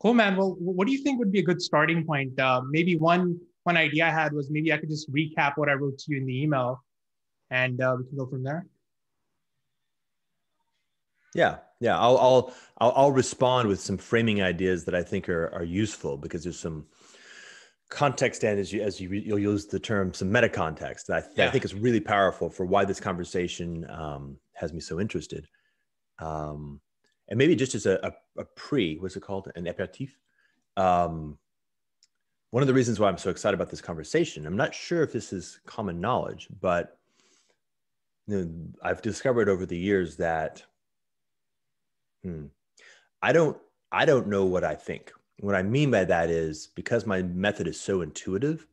Cool, man. Well, what do you think would be a good starting point? Uh, maybe one one idea I had was maybe I could just recap what I wrote to you in the email, and uh, we can go from there. Yeah, yeah. I'll, I'll I'll I'll respond with some framing ideas that I think are are useful because there's some context and as you as you you'll use the term some meta context that I, yeah. I think is really powerful for why this conversation um, has me so interested. Um, and maybe just as a, a, a, pre, what's it called, an aperitif. Um, one of the reasons why I'm so excited about this conversation, I'm not sure if this is common knowledge, but you know, I've discovered over the years that hmm, I don't I don't know what I think. What I mean by that is because my method is so intuitive,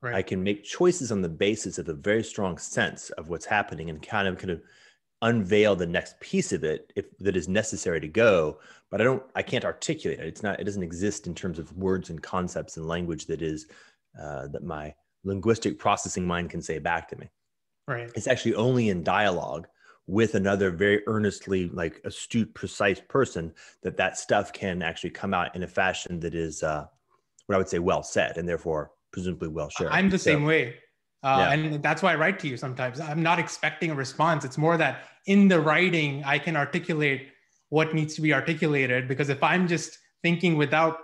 right. I can make choices on the basis of a very strong sense of what's happening and kind of kind of unveil the next piece of it if that is necessary to go but i don't i can't articulate it. It's not it doesn't exist in terms of words and concepts and language that is uh, that my linguistic processing mind can say back to me. Right. It's actually only in dialogue with another very earnestly like astute precise person that that stuff can actually come out in a fashion that is uh, what i would say well said and therefore presumably well shared. I'm the so, same way uh, yeah. and that's why i write to you sometimes. I'm not expecting a response. It's more that in the writing i can articulate what needs to be articulated because if i'm just thinking without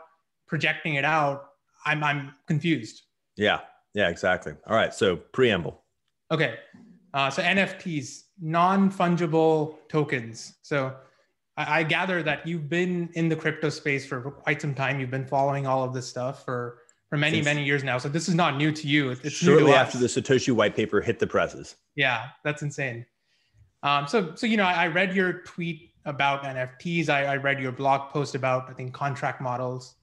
projecting it out i'm i'm confused. Yeah. Yeah exactly. All right so preamble. Okay. Uh, so nfts non-fungible tokens. So I, I, gather that you've been in the crypto space for quite some time. You've been following all of this stuff for for many Since many years now. So this is not new to you. It's shortly after the Satoshi white paper hit the presses. Yeah, that's insane. Um, so so you know, I, I read your tweet about NFTs. I, I read your blog post about I think contract models,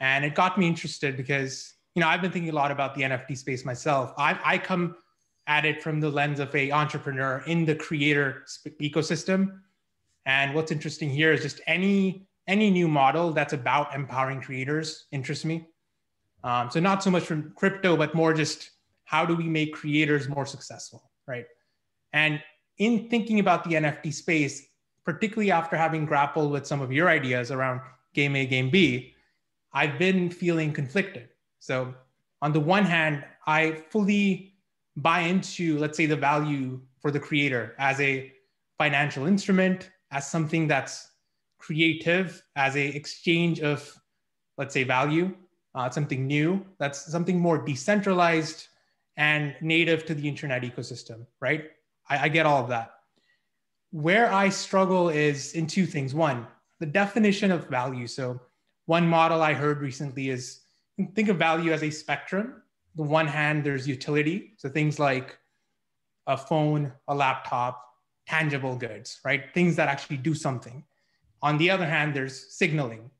and it got me interested because you know I've been thinking a lot about the NFT space myself. I I come at it from the lens of a entrepreneur in the creator ecosystem. And what's interesting here is just any any new model that's about empowering creators interests me. Um, so not so much from crypto, but more just how do we make creators more successful, right? And in thinking about the NFT space, particularly after having grappled with some of your ideas around game A, game B, I've been feeling conflicted. So on the one hand, I fully buy into, let's say, the value for the creator as a financial instrument, as something that's creative, as a exchange of, let's say, value, uh, something new, that's something more decentralized and native to the internet ecosystem, right? I, I get all of that. Where I struggle is in two things. One, the definition of value. So, one model I heard recently is think of value as a spectrum the one hand, there's utility. So things like a phone, a laptop, tangible goods, right? Things that actually do something. On the other hand, there's signaling.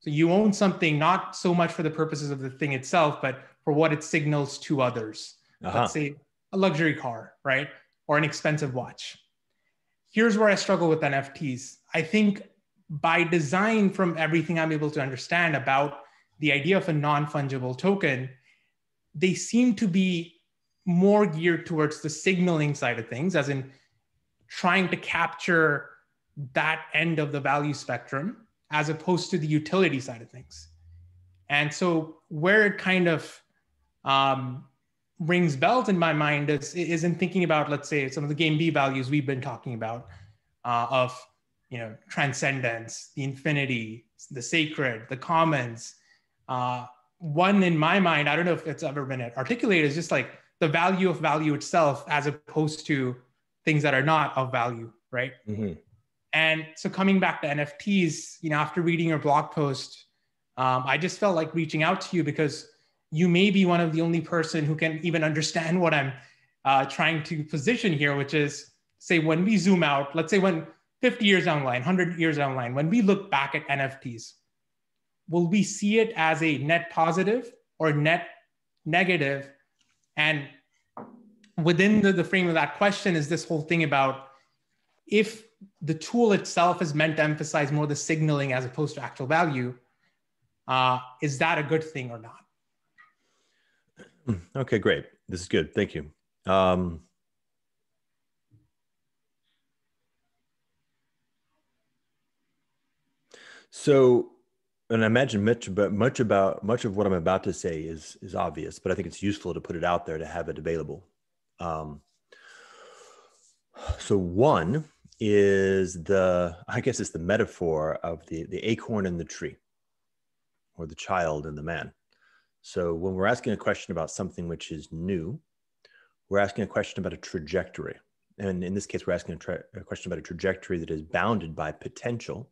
So you own something not so much for the purposes of the thing itself, but for what it signals to others. Uh-huh. Let's say a luxury car, right? Or an expensive watch. Here's where I struggle with NFTs. I think by design, from everything I'm able to understand about the idea of a non fungible token, they seem to be more geared towards the signaling side of things, as in trying to capture that end of the value spectrum as opposed to the utility side of things. And so, where it kind of um, rings bells in my mind is, is in thinking about, let's say, some of the game B values we've been talking about uh, of you know transcendence, the infinity, the sacred, the commons, uh, one in my mind, I don't know if it's ever been articulated, is just like the value of value itself as opposed to things that are not of value, right? Mm-hmm. And so coming back to NFTs, you know, after reading your blog post, um, I just felt like reaching out to you because you may be one of the only person who can even understand what I'm uh, trying to position here, which is say when we zoom out, let's say when 50 years down the line, 100 years down the line, when we look back at NFTs, will we see it as a net positive or net negative? And within the, the frame of that question is this whole thing about if the tool itself is meant to emphasize more the signaling as opposed to actual value, uh, is that a good thing or not? Okay, great. This is good. Thank you. Um, so and I imagine much about much about much of what I'm about to say is is obvious, but I think it's useful to put it out there to have it available. Um, so one is the I guess it's the metaphor of the the acorn and the tree, or the child and the man. So when we're asking a question about something which is new, we're asking a question about a trajectory. And in this case, we're asking a, tra- a question about a trajectory that is bounded by potential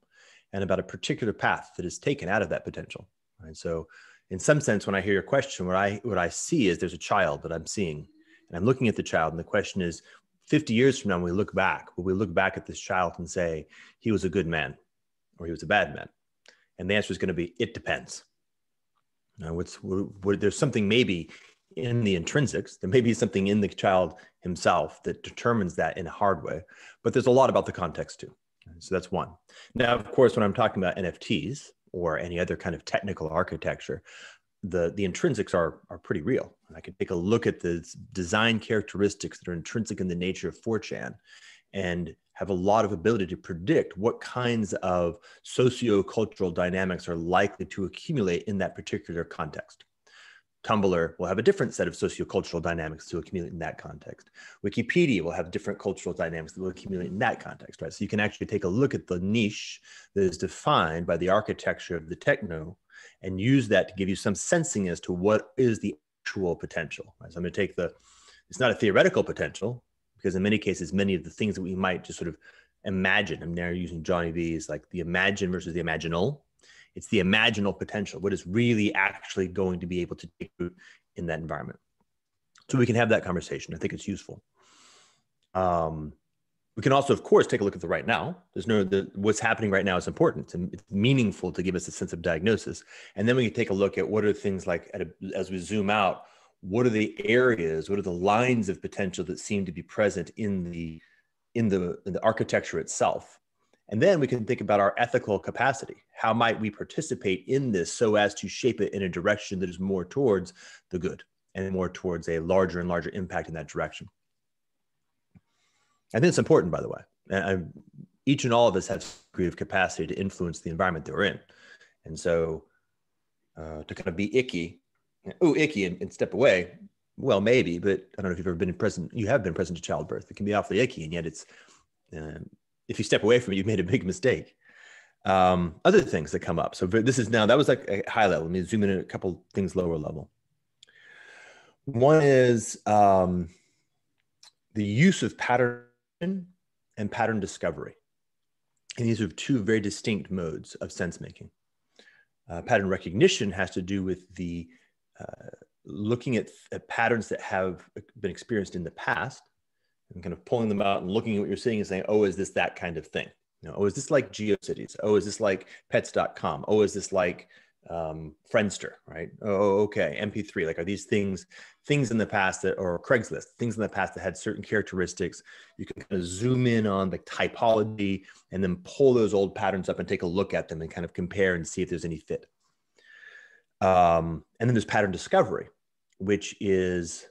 and about a particular path that is taken out of that potential. Right. So in some sense, when I hear your question, what I what I see is there's a child that I'm seeing, and I'm looking at the child, and the question is, 50 years from now, when we look back, will we look back at this child and say he was a good man or he was a bad man? And the answer is going to be it depends. Now, there's something maybe in the intrinsics. There may be something in the child himself that determines that in a hard way, but there's a lot about the context too. So that's one. Now, of course, when I'm talking about NFTs or any other kind of technical architecture, the the intrinsics are are pretty real. And I can take a look at the design characteristics that are intrinsic in the nature of 4chan and have a lot of ability to predict what kinds of socio-cultural dynamics are likely to accumulate in that particular context. Tumblr will have a different set of sociocultural dynamics to accumulate in that context. Wikipedia will have different cultural dynamics that will accumulate in that context, right? So you can actually take a look at the niche that is defined by the architecture of the techno and use that to give you some sensing as to what is the actual potential. Right? So I'm going to take the, it's not a theoretical potential because in many cases, many of the things that we might just sort of imagine, I'm now using Johnny V's like the imagine versus the imaginal it's the imaginal potential, what is really actually going to be able to take root in that environment. So we can have that conversation. I think it's useful. Um, we can also, of course, take a look at the right now. There's no the, what's happening right now is important. and it's, meaningful to give us a sense of diagnosis, and then we can take a look at what are things like a, as we zoom out. What are the areas? What are the lines of potential that seem to be present in the in the in the architecture itself? And then we can think about our ethical capacity. How might we participate in this so as to shape it in a direction that is more towards the good and more towards a larger and larger impact in that direction? I think it's important, by the way. And I, each and all of us have of capacity to influence the environment that we're in. And so uh, to kind of be icky, oh, icky and, and, step away, well, maybe, but I don't know if you've ever been present, you have been present to childbirth. It can be awfully icky, and yet it's uh, if you step away from it, you've made a big mistake. Um, other things that come up. So this is now that was like a high level. Let me zoom in a couple things lower level. One is um, the use of pattern and pattern discovery. And these are two very distinct modes of sense making. Uh, pattern recognition has to do with the uh, looking at, at patterns that have been experienced in the past and kind of pulling them out and looking at what you're seeing and saying, oh, is this that kind of thing? You know, oh, is this like GeoCities? Oh, is this like pets.com? Oh, is this like um, Friendster, right? Oh, okay, MP3. Like, are these things things in the past that, or Craigslist, things in the past that had certain characteristics? You can kind of zoom in on the typology and then pull those old patterns up and take a look at them and kind of compare and see if there's any fit. Um, and then there's pattern discovery, which is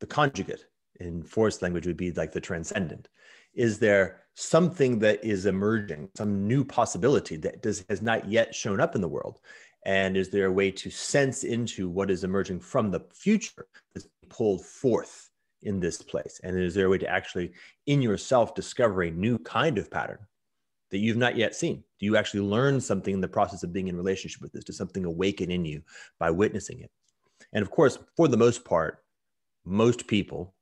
the conjugate in Forrest language would be like the transcendent. Is there something that is emerging, some new possibility that does, has not yet shown up in the world? And is there a way to sense into what is emerging from the future that's pulled forth in this place? And is there a way to actually, in yourself, discover a new kind of pattern that you've not yet seen? Do you actually learn something in the process of being in relationship with this? Does something awaken in you by witnessing it? And of course, for the most part, most people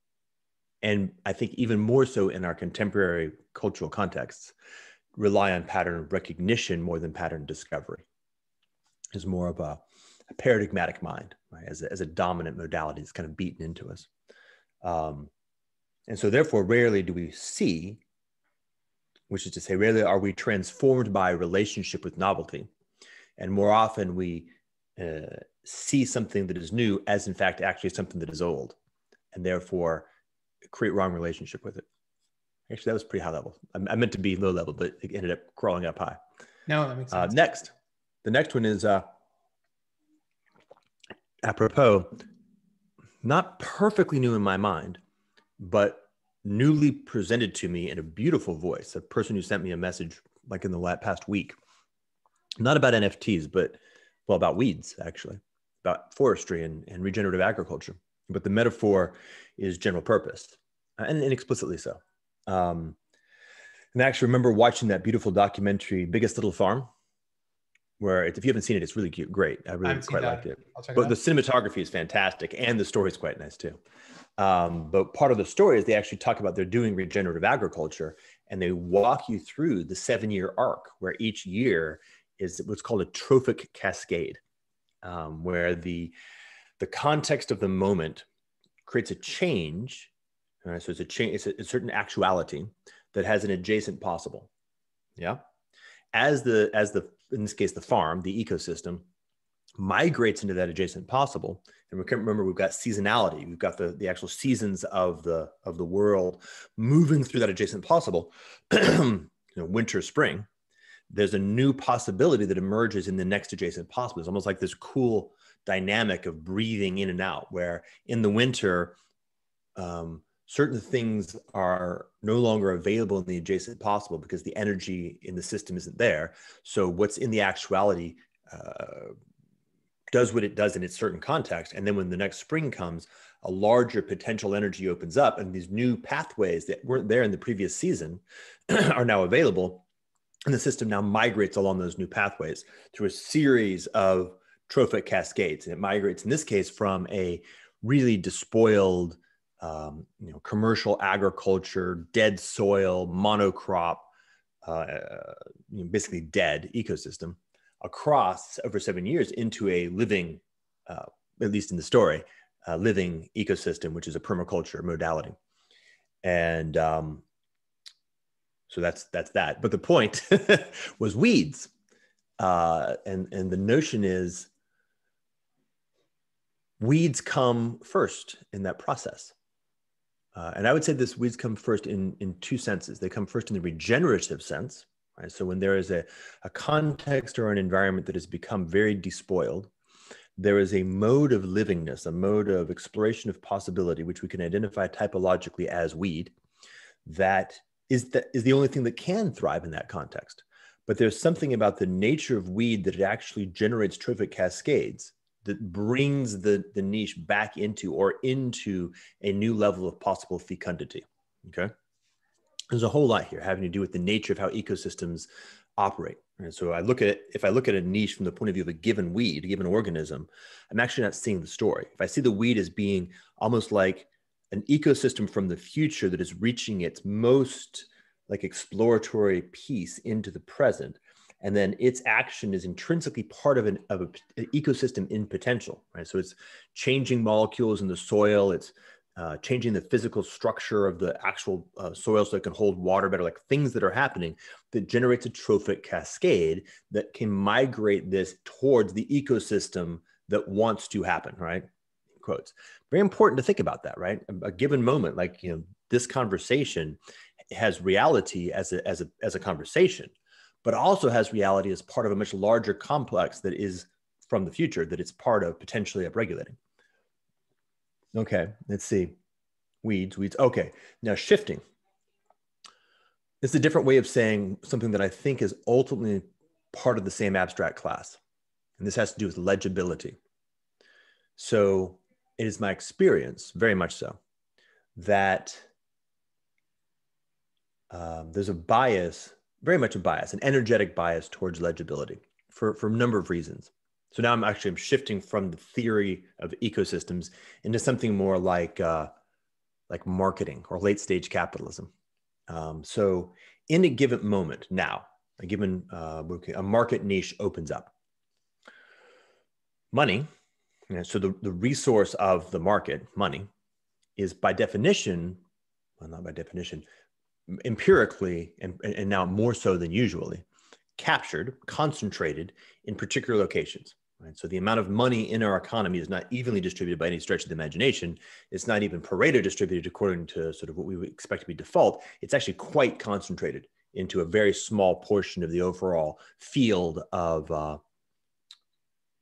and I think even more so in our contemporary cultural contexts, rely on pattern recognition more than pattern discovery. Is more of a, a paradigmatic mind, right? As a, as a dominant modality that's kind of beaten into us. Um, and so, therefore, rarely do we see, which is to say, rarely are we transformed by relationship with novelty. And more often, we uh, see something that is new as, in fact, actually something that is old. And therefore, create wrong relationship with it. Actually, that was pretty high level. I, I meant to be low level, but it ended up crawling up high. No, that makes uh, sense. Uh, next, the next one is uh, apropos, not perfectly new in my mind, but newly presented to me in a beautiful voice. A person who sent me a message like in the past week not about NFTs, but well, about weeds actually, about forestry and, and regenerative agriculture. But the metaphor is general purpose, and, and explicitly so. Um, and I actually remember watching that beautiful documentary, Biggest Little Farm, where if you haven't seen it, it's really cute, great. I really quite liked it. But it the cinematography is fantastic, and the story is quite nice too. Um, but part of the story is they actually talk about they're doing regenerative agriculture, and they walk you through the seven-year arc, where each year is what's called a trophic cascade, um, where the the context of the moment creates a change. Right? So it's a change, it's a, a certain actuality that has an adjacent possible. Yeah. As the as the in this case the farm, the ecosystem migrates into that adjacent possible. And we can remember we've got seasonality. We've got the, the actual seasons of the of the world moving through that adjacent possible. you know, winter, spring. There's a new possibility that emerges in the next adjacent possible. It's almost like this cool dynamic of breathing in and out, where in the winter, um, certain things are no longer available in the adjacent possible because the energy in the system isn't there. So what's in the actuality uh, does what it does in its certain context. And then when the next spring comes, a larger potential energy opens up and these new pathways that weren't there in the previous season are now available. And the system now migrates along those new pathways through a series of trophic cascades. And it migrates in this case from a really despoiled, um, you know, commercial agriculture, dead soil, monocrop, uh, you know, basically dead ecosystem across over seven years into a living, uh, at least in the story, uh, living ecosystem, which is a permaculture modality. And um, so that's that's that. But the point was weeds, uh, and and the notion is weeds come first in that process. Uh, and I would say this weeds come first in, in two senses. They come first in the regenerative sense, right? So when there is a, a context or an environment that has become very despoiled, there is a mode of livingness, a mode of exploration of possibility, which we can identify typologically as weed, that is, the, is the only thing that can thrive in that context. But there's something about the nature of weed that it actually generates trophic cascades that brings the, the niche back into or into a new level of possible fecundity. Okay. There's a whole lot here having to do with the nature of how ecosystems operate. And so I look at if I look at a niche from the point of view of a given weed, a given organism, I'm actually not seeing the story. If I see the weed as being almost like an ecosystem from the future that is reaching its most like exploratory piece into the present, and then its action is intrinsically part of an, of a, an ecosystem in potential right? So it's changing molecules in the soil it's uh, changing the physical structure of the actual uh, soil so it can hold water better like things that are happening that generates a trophic cascade that can migrate this towards the ecosystem that wants to happen right? Quotes. Very important to think about that right? A, a given moment like you know this conversation has reality as a as a as a conversation but also has reality as part of a much larger complex that is from the future that it's part of potentially upregulating. Okay, let's see. Weeds, weeds. Okay, now shifting. It's a different way of saying something that I think is ultimately part of the same abstract class. And this has to do with legibility. So it is my experience, very much so, that um, there's a bias very much a bias, an energetic bias towards legibility for, for a number of reasons. So now I'm actually I'm shifting from the theory of ecosystems into something more like uh, like marketing or late stage capitalism. Um, so in a given moment now, a given uh, a market niche opens up. Money, you know, so the, the resource of the market, money, is by definition, well, not by definition, empirically and, and now more so than usually captured concentrated in particular locations right? So the amount of money in our economy is not evenly distributed by any stretch of the imagination. It's not even pareto distributed according to sort of what we would expect to be default. It's actually quite concentrated into a very small portion of the overall field of uh,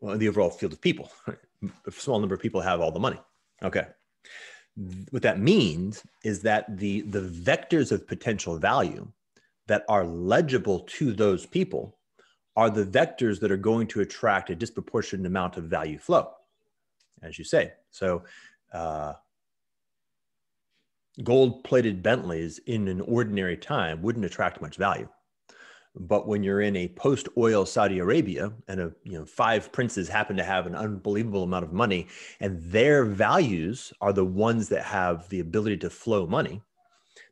well, the overall field of people a small number of people have all the money. Okay what that means is that the the vectors of potential value that are legible to those people are the vectors that are going to attract a disproportionate amount of value flow, as you say. So, uh, gold plated Bentleys in an ordinary time wouldn't attract much value. But when you're in a post oil Saudi Arabia and a, you know, five princes happen to have an unbelievable amount of money and their values are the ones that have the ability to flow money,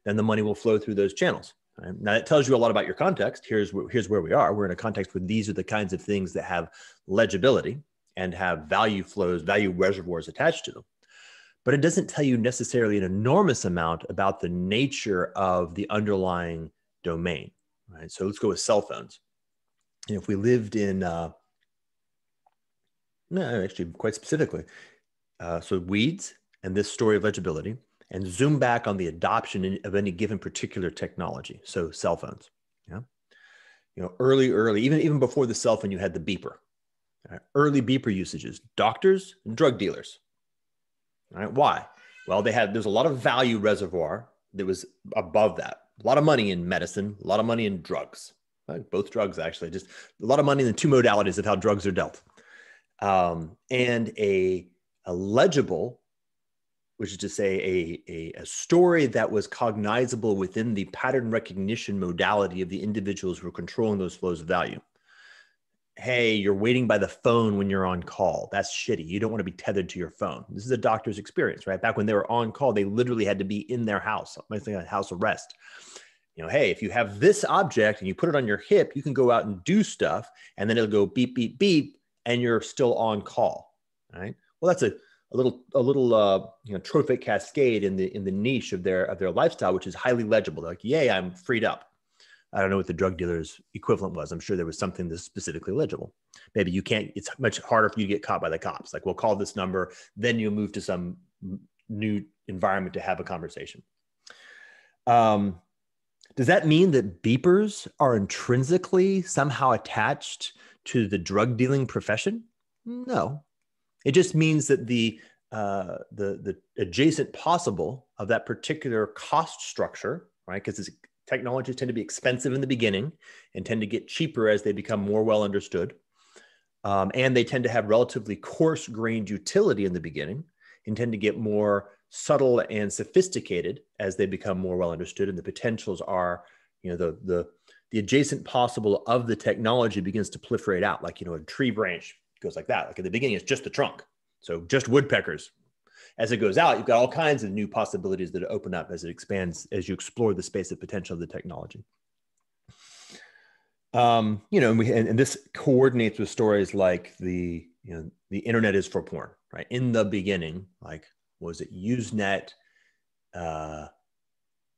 then the money will flow through those channels. Right? Now that tells you a lot about your context. Here's here's where we are. We're in a context where these are the kinds of things that have legibility and have value flows, value reservoirs attached to them. But it doesn't tell you necessarily an enormous amount about the nature of the underlying domain. Right. So let's go with cell phones. If we lived in, uh, no, actually, quite specifically, uh, so weeds and this story of legibility and zoom back on the adoption of any given particular technology. So cell phones, yeah, you know, early, early, even even before the cell phone, you had the beeper. Right? Early beeper usages, doctors and drug dealers. All right, why? Well, they had there's a lot of value reservoir that was above that. A lot of money in medicine, a lot of money in drugs. Both drugs actually, just a lot of money in the two modalities of how drugs are dealt, um, and a a legible which is to say a, a, a, story that was cognizable within the pattern recognition modality of the individuals who are controlling those flows of value. Hey, you're waiting by the phone when you're on call. That's shitty. You don't want to be tethered to your phone. This is a doctor's experience, right? Back when they were on call, they literally had to be in their house, I think a house arrest. You know, hey, if you have this object and you put it on your hip, you can go out and do stuff, and then it'll go beep, beep, beep, and you're still on call. Right. Well, that's a a little a little uh, you know trophic cascade in the in the niche of their of their lifestyle, which is highly legible. They're like, yay, I'm freed up. I don't know what the drug dealer's equivalent was. I'm sure there was something that's specifically legible. Maybe you can't. It's much harder for you to get caught by the cops. Like we'll call this number, then you'll move to some new environment to have a conversation. Um, does that mean that beepers are intrinsically somehow attached to the drug dealing profession? No, it just means that the uh, the the adjacent possible of that particular cost structure, right? Because technologies tend to be expensive in the beginning and tend to get cheaper as they become more well understood, um, and they tend to have relatively coarse grained utility in the beginning and tend to get more subtle and sophisticated as they become more well understood, and the potentials are, you know, the the the adjacent possible of the technology begins to proliferate out, like you know, a tree branch goes like that. Like at the beginning, it's just the trunk. So just woodpeckers. As it goes out, you've got all kinds of new possibilities that open up as it expands, as you explore the space of potential of the technology. Um, you know, and, we, and, and this coordinates with stories like the, you know, the internet is for porn, right? In the beginning, like was it Usenet, uh,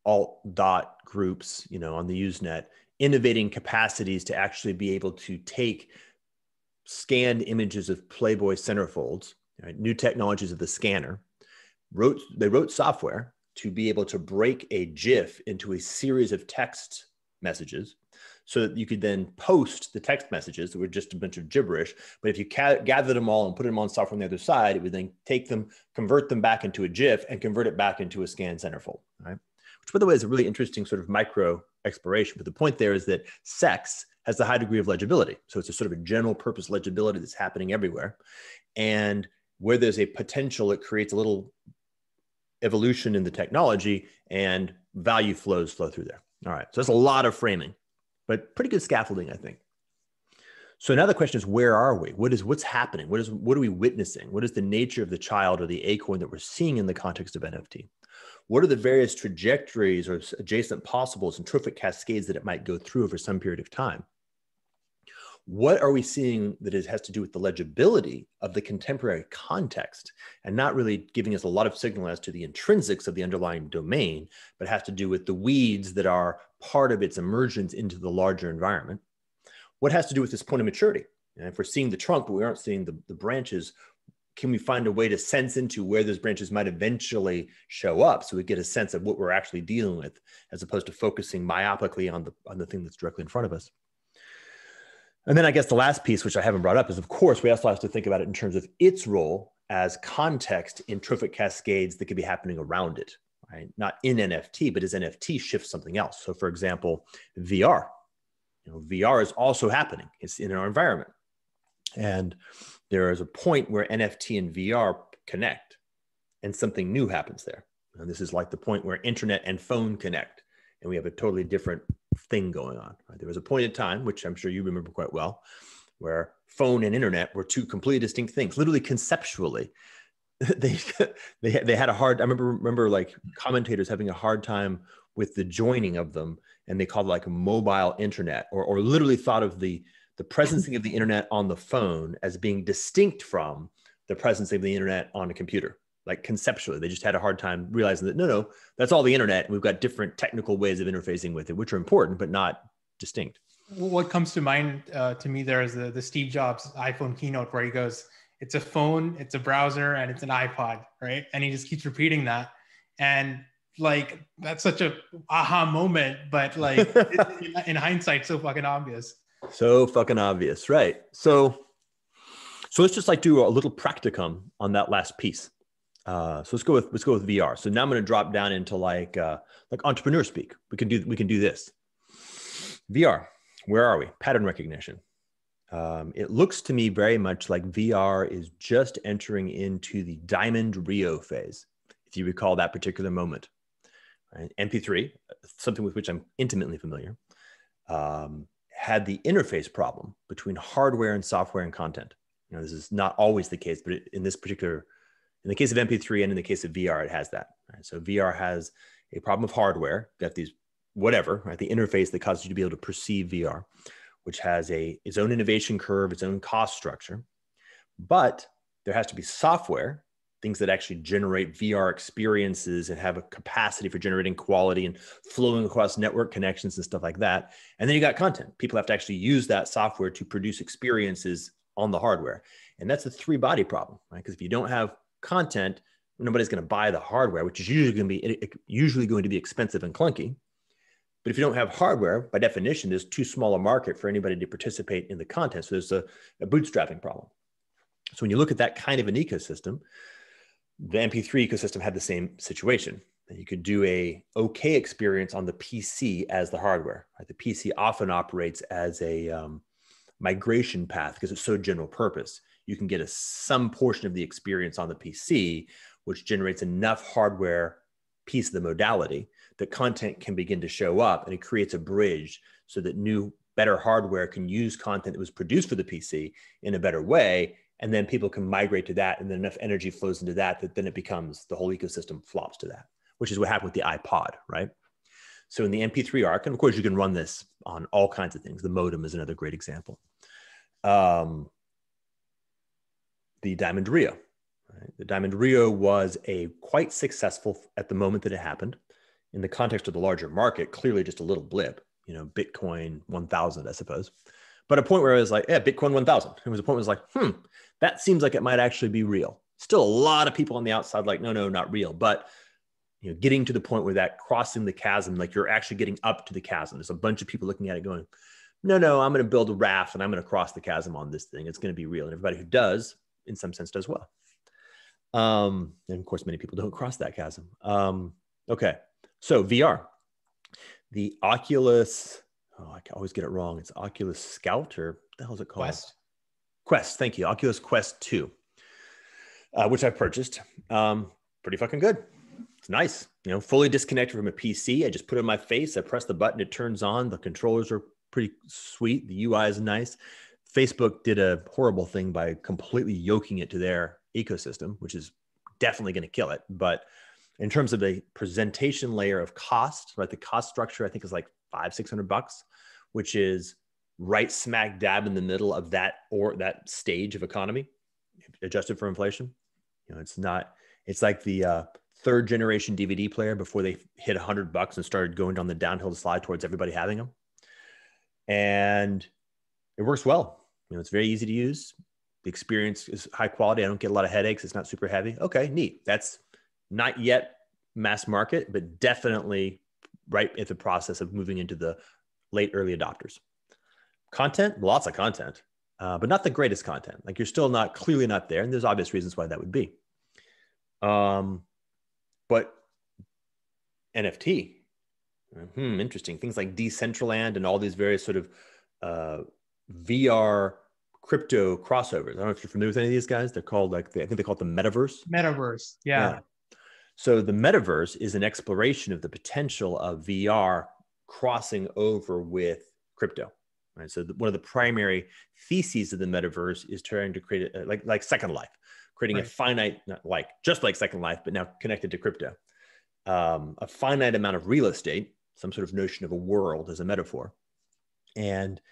alt dot groups, you know, on the Usenet, innovating capacities to actually be able to take scanned images of Playboy centerfolds, right, new technologies of the scanner. Wrote they wrote software to be able to break a GIF into a series of text messages, so that you could then post the text messages that were just a bunch of gibberish. But if you ca- gather them all and put them on software on the other side, it would then take them, convert them back into a GIF, and convert it back into a scanned centerfold. Right, which by the way is a really interesting sort of micro exploration. But the point there is that sex has a high degree of legibility. So it's a sort of a general purpose legibility that's happening everywhere. And where there's a potential, it creates a little evolution in the technology and value flows flow through there. All right. So that's a lot of framing, but pretty good scaffolding, I think. So now the question is, where are we? What is what's happening? What is what are we witnessing? What is the nature of the child or the acorn that we're seeing in the context of NFT? What are the various trajectories or adjacent possibles and trophic cascades that it might go through over some period of time? What are we seeing that is, has to do with the legibility of the contemporary context and not really giving us a lot of signal as to the intrinsics of the underlying domain, but has to do with the weeds that are part of its emergence into the larger environment? What has to do with this point of maturity? And if we're seeing the trunk, but we aren't seeing the, the branches, can we find a way to sense into where those branches might eventually show up so we get a sense of what we're actually dealing with as opposed to focusing myopically on the on the thing that's directly in front of us and then I guess the last piece, which I haven't brought up, is of course we also have to think about it in terms of its role as context in trophic cascades that could be happening around it, right? Not in NFT, but as NFT shifts something else. So, for example, VR. you know, VR is also happening. It's in our environment. And there is a point where NFT and VR connect and something new happens there. And this is like the point where internet and phone connect and we have a totally different thing going on. Right? There was a point in time, which I'm sure you remember quite well, where phone and internet were two completely distinct things, literally conceptually. they, they, they had a hard, I remember, remember like commentators having a hard time with the joining of them and they called like mobile internet or, or literally thought of the the presence of the internet on the phone as being distinct from the presence of the internet on a computer like conceptually they just had a hard time realizing that no no that's all the internet we've got different technical ways of interfacing with it which are important but not distinct what comes to mind uh, to me there is the, the steve jobs iphone keynote where he goes it's a phone it's a browser and it's an ipod right and he just keeps repeating that and like that's such a aha moment, but like in hindsight, so fucking obvious. So fucking obvious, right? So, so let's just like do a little practicum on that last piece. Uh, so let's go with let's go with VR. So now I'm going to drop down into like uh, like entrepreneur speak. We can do we can do this. VR. Where are we? Pattern recognition. Um, it looks to me very much like VR is just entering into the Diamond Rio phase, if you recall that particular moment right? MP3, something with which I'm intimately familiar, um, had the interface problem between hardware and software and content. You know, this is not always the case, but it, in this particular, in the case of MP3 and in the case of VR, it has that. Right? So VR has a problem of hardware. You got these whatever, right? The interface that causes you to be able to perceive VR, which has a its own innovation curve, its own cost structure. But there has to be software things that actually generate VR experiences and have a capacity for generating quality and flowing across network connections and stuff like that. And then you got content. People have to actually use that software to produce experiences on the hardware. And that's a three body problem, right? Because if you don't have content, nobody's going to buy the hardware, which is usually going to be usually going to be expensive and clunky. But if you don't have hardware, by definition, there's too small a market for anybody to participate in the content. So there's a, a bootstrapping problem. So when you look at that kind of an ecosystem, the MP3 ecosystem had the same situation. You could do a okay experience on the PC as the hardware. Right? The PC often operates as a um, migration path because it's so general purpose. You can get a some portion of the experience on the PC, which generates enough hardware piece of the modality that content can begin to show up, and it creates a bridge so that new, better hardware can use content that was produced for the PC in a better way and then people can migrate to that and then enough energy flows into that that then it becomes the whole ecosystem flops to that which is what happened with the ipod right? So in the mp3 arc and of course you can run this on all kinds of things. The modem is another great example. Um, the diamond rio right? the diamond rio was a quite successful at the moment that it happened in the context of the larger market clearly just a little blip you know bitcoin 1000 i suppose but a point where I was like, yeah, Bitcoin 1000. It was a point where I was like, hmm, that seems like it might actually be real. Still a lot of people on the outside like, no, no, not real. But you know, getting to the point where that crossing the chasm, like you're actually getting up to the chasm. There's a bunch of people looking at it going, no, no, I'm going to build a raft and I'm going to cross the chasm on this thing. It's going to be real. And everybody who does, in some sense, does well. Um, and of course, many people don't cross that chasm. Um, okay. So VR, the Oculus, oh, I always get it wrong. It's Oculus Scout or the hell is it called? Quest. Quest, thank you. Oculus Quest 2, uh, which I purchased. Um, pretty fucking good. It's nice. You know, fully disconnected from a PC. I just put it in my face. I press the button, it turns on. The controllers are pretty sweet. The UI is nice. Facebook did a horrible thing by completely yoking it to their ecosystem, which is definitely going to kill it. But in terms of the presentation layer of cost, right? The cost structure, I think is like five, 600 bucks, which is right smack dab in the middle of that or that stage of economy adjusted for inflation you know it's not it's like the uh, third generation dvd player before they hit 100 bucks and started going down the downhill slide towards everybody having them and it works well you know it's very easy to use. The experience is high quality. I don't get a lot of headaches. It's not super heavy. Okay neat. That's not yet mass market but definitely right at the process of moving into the late early adopters. Content lots of content uh, but not the greatest content. Like you're still not clearly not there and there's obvious reasons why that would be. Um, but nft hmm, interesting. Things like decentraland and all these various sort of uh, VR crypto crossovers. I don't know if you're familiar with any of these guys. They're called like I think they call it the metaverse. Metaverse, yeah. yeah. So the metaverse is an exploration of the potential of VR crossing over with crypto. Right. So the, one of the primary theses of the metaverse is trying to create a, like like Second Life, creating right. a finite, not like just like Second Life, but now connected to crypto, um, a finite amount of real estate, some sort of notion of a world as a metaphor, and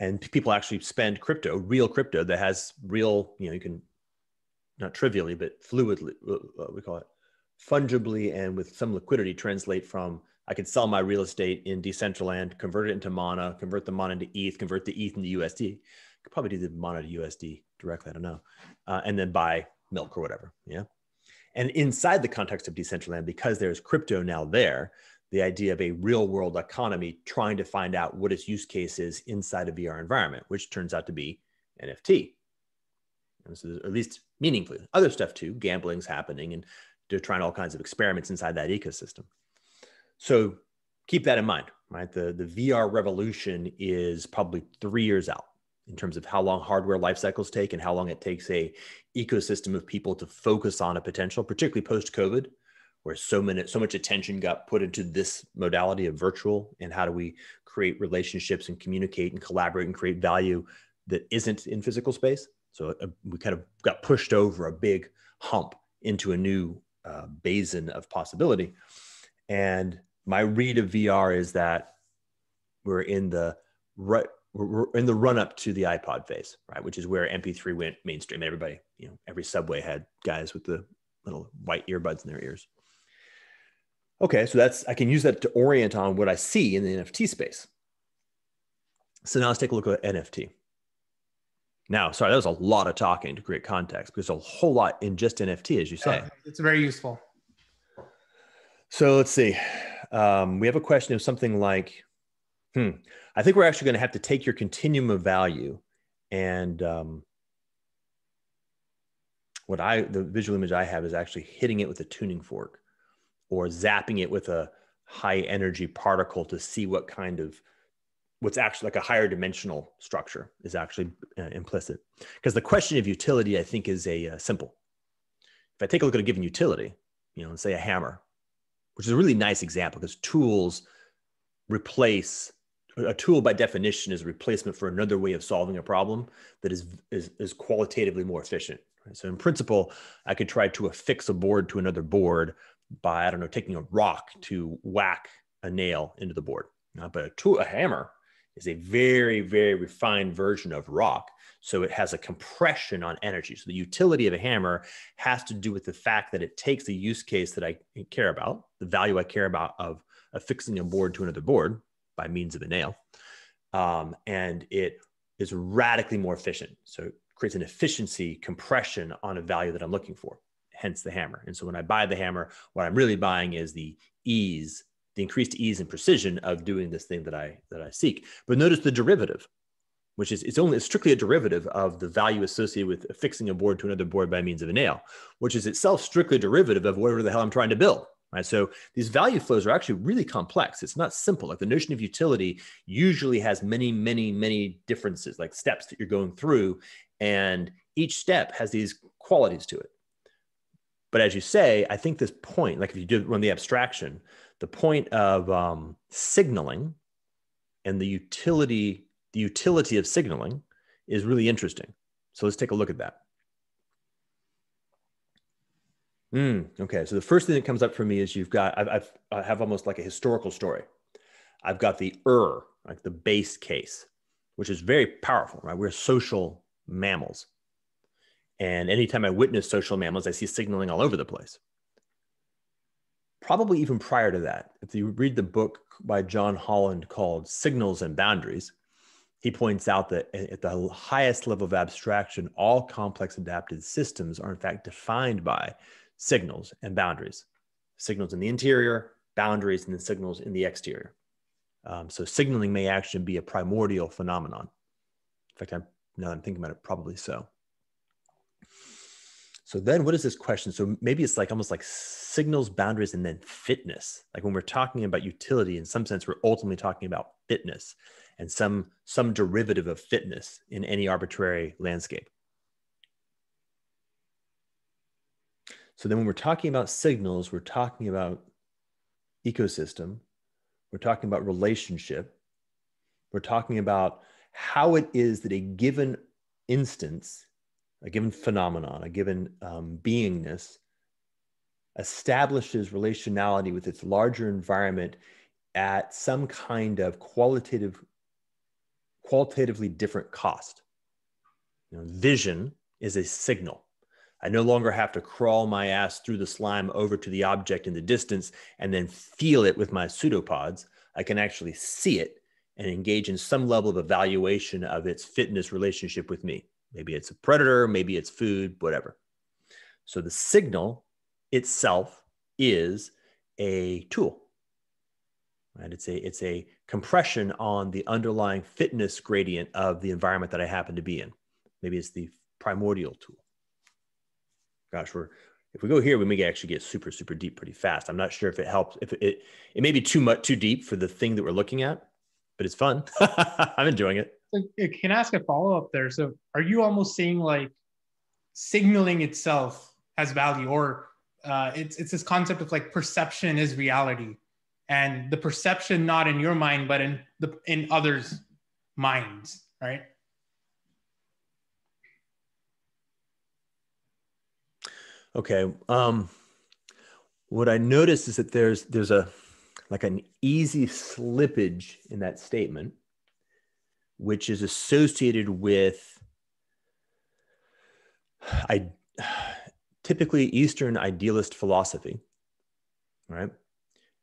and people actually spend crypto, real crypto that has real, you know, you can not trivially, but fluidly, uh, what we call it, fungibly and with some liquidity translate from I could sell my real estate in Decentraland, convert it into Mana, convert the Mana into ETH, convert the ETH into USD. Could probably do the Mana to USD directly. I don't know, uh, and then buy milk or whatever. Yeah. And inside the context of Decentraland, because there's crypto now there, the idea of a real world economy trying to find out what its use case is inside a VR environment, which turns out to be NFT. And so at least meaningfully. Other stuff too, gambling's happening and they're trying all kinds of experiments inside that ecosystem. So keep that in mind, right? The, the VR revolution is probably three years out in terms of how long hardware life cycles take and how long it takes a ecosystem of people to focus on a potential, particularly post COVID, where so many so much attention got put into this modality of virtual and how do we create relationships and communicate and collaborate and create value that isn't in physical space. So uh, we kind of got pushed over a big hump into a new uh, basin of possibility. And my read of VR is that we're in the right we're in the run up to the iPod phase, right? Which is where MP3 went mainstream. Everybody, you know, every subway had guys with the little white earbuds in their ears. Okay, so that's I can use that to orient on what I see in the NFT space. So now let's take a look at NFT. Now, sorry, that was a lot of talking to create context because a whole lot in just NFT, as you say. it's very useful. So let's see. Um, we have a question of something like, hmm, I think we're actually going to have to take your continuum of value and um, what I, the visual image I have is actually hitting it with a tuning fork or zapping it with a high energy particle to see what kind of what's actually like a higher dimensional structure is actually uh, implicit. Because the question of utility, I think, is a uh, simple. If I take a look at a given utility, you know, and say a hammer, which is a really nice example because tools replace a tool by definition is a replacement for another way of solving a problem that is is, is qualitatively more efficient. So in principle, I could try to affix a board to another board by I don't know taking a rock to whack a nail into the board. Uh, but a tool, a hammer, is a very, very refined version of rock. So it has a compression on energy. So the utility of a hammer has to do with the fact that it takes the use case that I care about, the value I care about of affixing a board to another board by means of a nail. Um, and it is radically more efficient. So it creates an efficiency compression on a value that I'm looking for, hence the hammer. And so when I buy the hammer, what I'm really buying is the ease the increased ease and precision of doing this thing that I that I seek. But notice the derivative, which is it's only it's strictly a derivative of the value associated with affixing a board to another board by means of a nail, which is itself strictly derivative of whatever the hell I'm trying to build. Right. So these value flows are actually really complex. It's not simple. Like the notion of utility usually has many, many, many differences, like steps that you're going through. And each step has these qualities to it. But as you say, I think this point, like if you do run the abstraction, the point of um, signaling and the utility the utility of signaling is really interesting. So let's take a look at that. Mm, okay. So the first thing that comes up for me is you've got I've, I've i have almost like a historical story. I've got the er like the base case which is very powerful right? We're social mammals and anytime i witness social mammals i see signaling all over the place probably even prior to that. If you read the book by John Holland called Signals and Boundaries, he points out that at the highest level of abstraction, all complex adapted systems are in fact defined by signals and boundaries. Signals in the interior, boundaries, and the signals in the exterior. Um, so signaling may actually be a primordial phenomenon. In fact, I'm, now that I'm thinking about it, probably so. So then what is this question? So maybe it's like almost like signals, boundaries, and then fitness. Like when we're talking about utility, in some sense, we're ultimately talking about fitness. and some some derivative of fitness in any arbitrary landscape. So then when we're talking about signals, we're talking about ecosystem, we're talking about relationship, we're talking about how it is that a given instance, a given phenomenon, a given um, beingness establishes relationality with its larger environment at some kind of qualitative qualitatively different cost. You know, vision is a signal. I no longer have to crawl my ass through the slime over to the object in the distance and then feel it with my pseudopods. I can actually see it and engage in some level of evaluation of its fitness relationship with me maybe it's a predator maybe it's food whatever so the signal itself is a tool. Right? It's a it's a compression on the underlying fitness gradient of the environment that I happen to be in. Maybe it's the primordial tool. Gosh, we're if we go here, we may actually get super super deep pretty fast. I'm not sure if it helps. If it it, it may be too much too deep for the thing that we're looking at, but it's fun. I'm enjoying it. Can I ask a follow up there? So, are you almost saying like signaling itself has value, or uh, it's it's this concept of like perception is reality, and the perception not in your mind but in the in others' minds, right? Okay. Um, what I notice is that there's there's a like an easy slippage in that statement, which is associated with I typically Eastern idealist philosophy, right?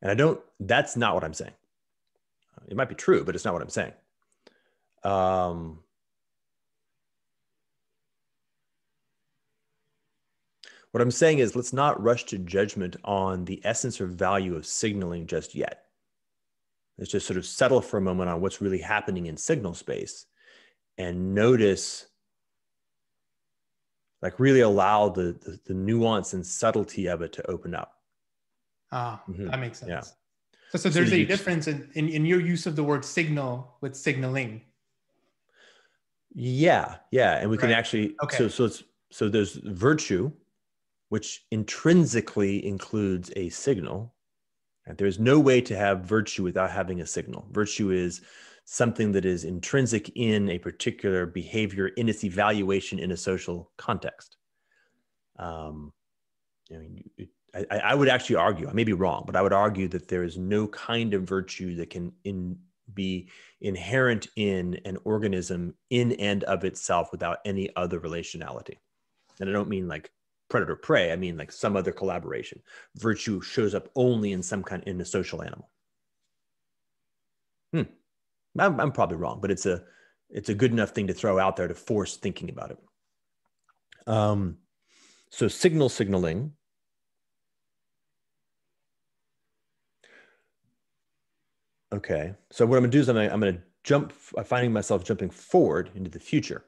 And I don't, that's not what I'm saying. It might be true, but it's not what I'm saying. Um, what I'm saying is let's not rush to judgment on the essence or value of signaling just yet. Let's just sort of settle for a moment on what's really happening in signal space and notice like really allow the, the, the nuance and subtlety of it to open up ah mm-hmm. that makes sense yeah. so, so there's so a difference in, in, in your use of the word signal with signaling yeah yeah and we right. can actually okay. so so it's so there's virtue which intrinsically includes a signal and there's no way to have virtue without having a signal virtue is something that is intrinsic in a particular behavior in its evaluation in a social context. Um, I I, I, would actually argue, I may be wrong, but I would argue that there is no kind of virtue that can in, be inherent in an organism in and of itself without any other relationality. And I don't mean like predator prey, I mean like some other collaboration. Virtue shows up only in some kind in a social animal. Hmm. I'm, I'm probably wrong, but it's a it's a good enough thing to throw out there to force thinking about it. Um, so signal signaling. Okay, so what I'm gonna do is I'm gonna, I'm gonna jump. I'm finding myself jumping forward into the future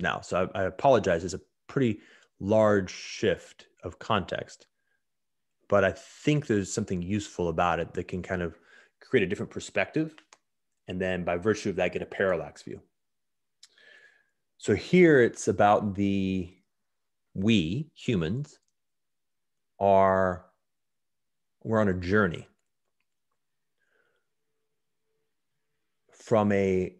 now. So I, I apologize. It's a pretty large shift of context, but I think there's something useful about it that can kind of create a different perspective and then by virtue of that, get a parallax view. So here it's about the we humans are we're on a journey from a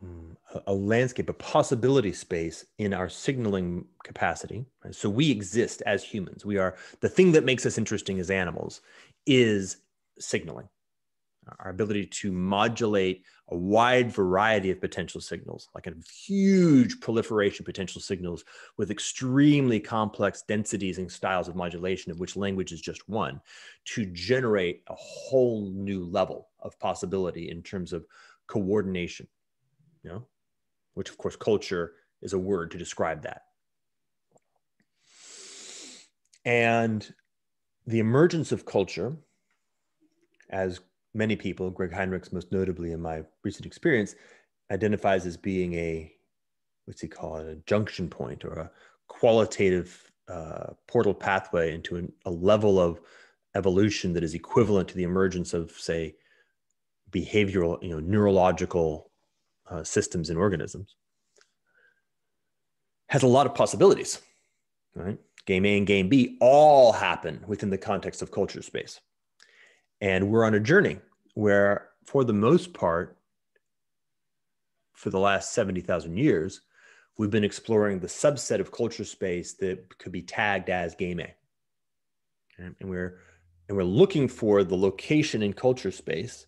hmm, a landscape, a possibility space in our signaling capacity. So we exist as humans. We are the thing that makes us interesting as animals is signaling our ability to modulate a wide variety of potential signals, like a huge proliferation of potential signals with extremely complex densities and styles of modulation, of which language is just one, to generate a whole new level of possibility in terms of coordination, you know, which of course culture is a word to describe that. And the emergence of culture as many people, Greg Heinrichs most notably in my recent experience, identifies as being a what's he call it, a junction point or a qualitative uh, portal pathway into an, a level of evolution that is equivalent to the emergence of, say, behavioral, you know, neurological uh, systems and organisms, has a lot of possibilities, right? Game A and game B all happen within the context of culture space. And we're on a journey where, for the most part, for the last 70,000 years, we've been exploring the subset of culture space that could be tagged as game A. And we're and we're looking for the location in culture space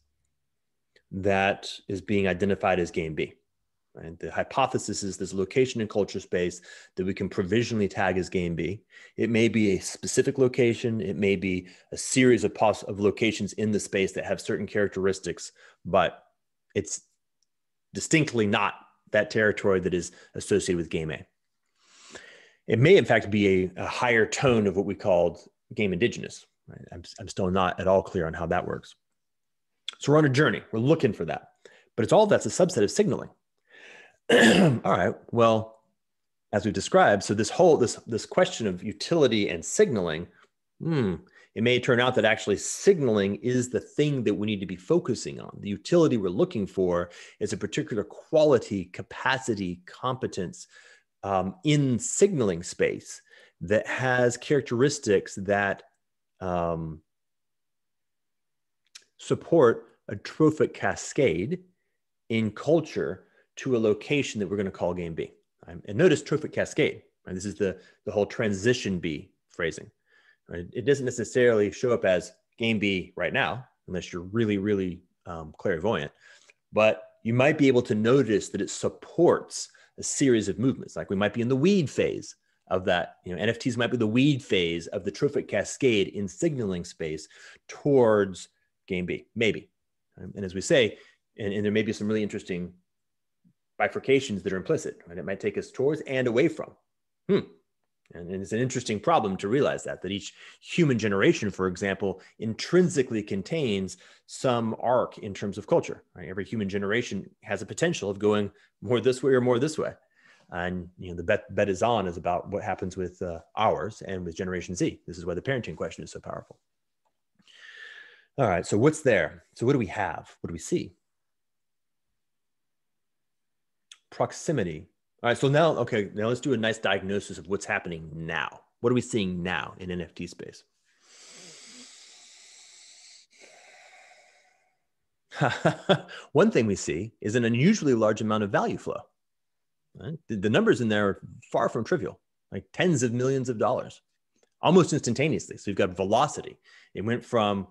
that is being identified as game B. Right? The hypothesis is this location in culture space that we can provisionally tag as game B. It may be a specific location, it may be a series of, of locations in the space that have certain characteristics, but it's distinctly not that territory that is associated with game A. It may, in fact, be a, a higher tone of what we called game indigenous. Right? I'm, I'm still not at all clear on how that works. So we're on a journey. We're looking for that. But it's all that's a subset of signaling. all right. Well, as we've described, so this whole this this question of utility and signaling, hmm, it may turn out that actually signaling is the thing that we need to be focusing on. The utility we're looking for is a particular quality, capacity, competence um, in signaling space that has characteristics that um, support a trophic cascade in culture to a location that we're going to call game B. And notice trophic cascade. Right? This is the, the whole transition B phrasing. Right? It doesn't necessarily show up as game B right now, unless you're really, really um, clairvoyant. But you might be able to notice that it supports a series of movements. Like we might be in the weed phase of that. You know, NFTs might be the weed phase of the trophic cascade in signaling space towards game B, maybe. And as we say, and, and there may be some really interesting bifurcations that are implicit, right? It might take us towards and away from. Hmm. And, and it's an interesting problem to realize that, that each human generation, for example, intrinsically contains some arc in terms of culture. Right? Every human generation has a potential of going more this way or more this way. And you know, the bet, bet is on is about what happens with uh, ours and with Generation Z. This is why the parenting question is so powerful. All right, so what's there? So what do we have? What do we see? Proximity. All right, so now, okay, now let's do a nice diagnosis of what's happening now. What are we seeing now in NFT space? One thing we see is an unusually large amount of value flow. Right? The, the numbers in there are far from trivial, like tens of millions of dollars, almost instantaneously. So you've got velocity. It went from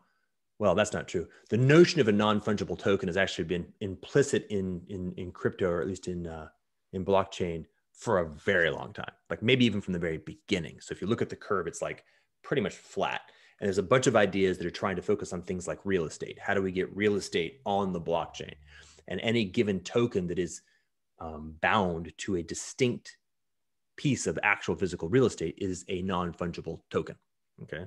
well, that's not true. The notion of a non-fungible token has actually been implicit in in, in crypto, or at least in uh, in blockchain, for a very long time. Like maybe even from the very beginning. So if you look at the curve, it's like pretty much flat. And there's a bunch of ideas that are trying to focus on things like real estate. How do we get real estate on the blockchain? And any given token that is um, bound to a distinct piece of actual physical real estate is a non-fungible token. Okay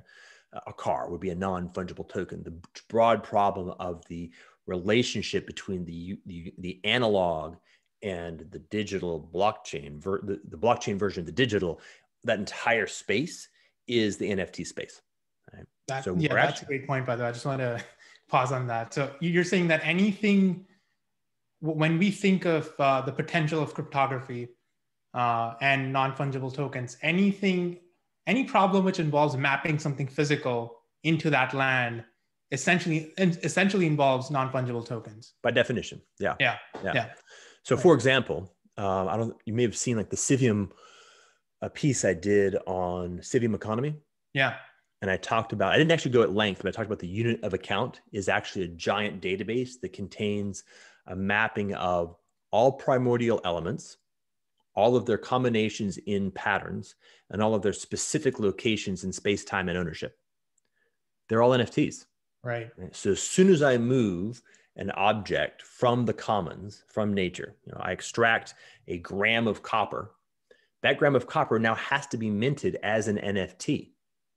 a car would be a non-fungible token. The broad problem of the relationship between the, the, the analog and the digital blockchain, ver, the, the blockchain version of the digital, that entire space is the NFT space. Right? That, so yeah, that's actually, a great point, by the way. I just want to pause on that. So you're saying that anything, when we think of uh, the potential of cryptography uh, and non-fungible tokens, anything any problem which involves mapping something physical into that land essentially essentially involves non-fungible tokens. By definition yeah. Yeah yeah, yeah. so for example um, i don't you may have seen like the Civim a piece i did on Civim economy. Yeah. And i talked about i didn't actually go at length but i talked about the unit of account is actually a giant database that contains a mapping of all primordial elements all of their combinations in patterns and all of their specific locations in space, time, and ownership. They're all NFTs. Right. So as soon as I move an object from the commons, from nature, you know, I extract a gram of copper. That gram of copper now has to be minted as an NFT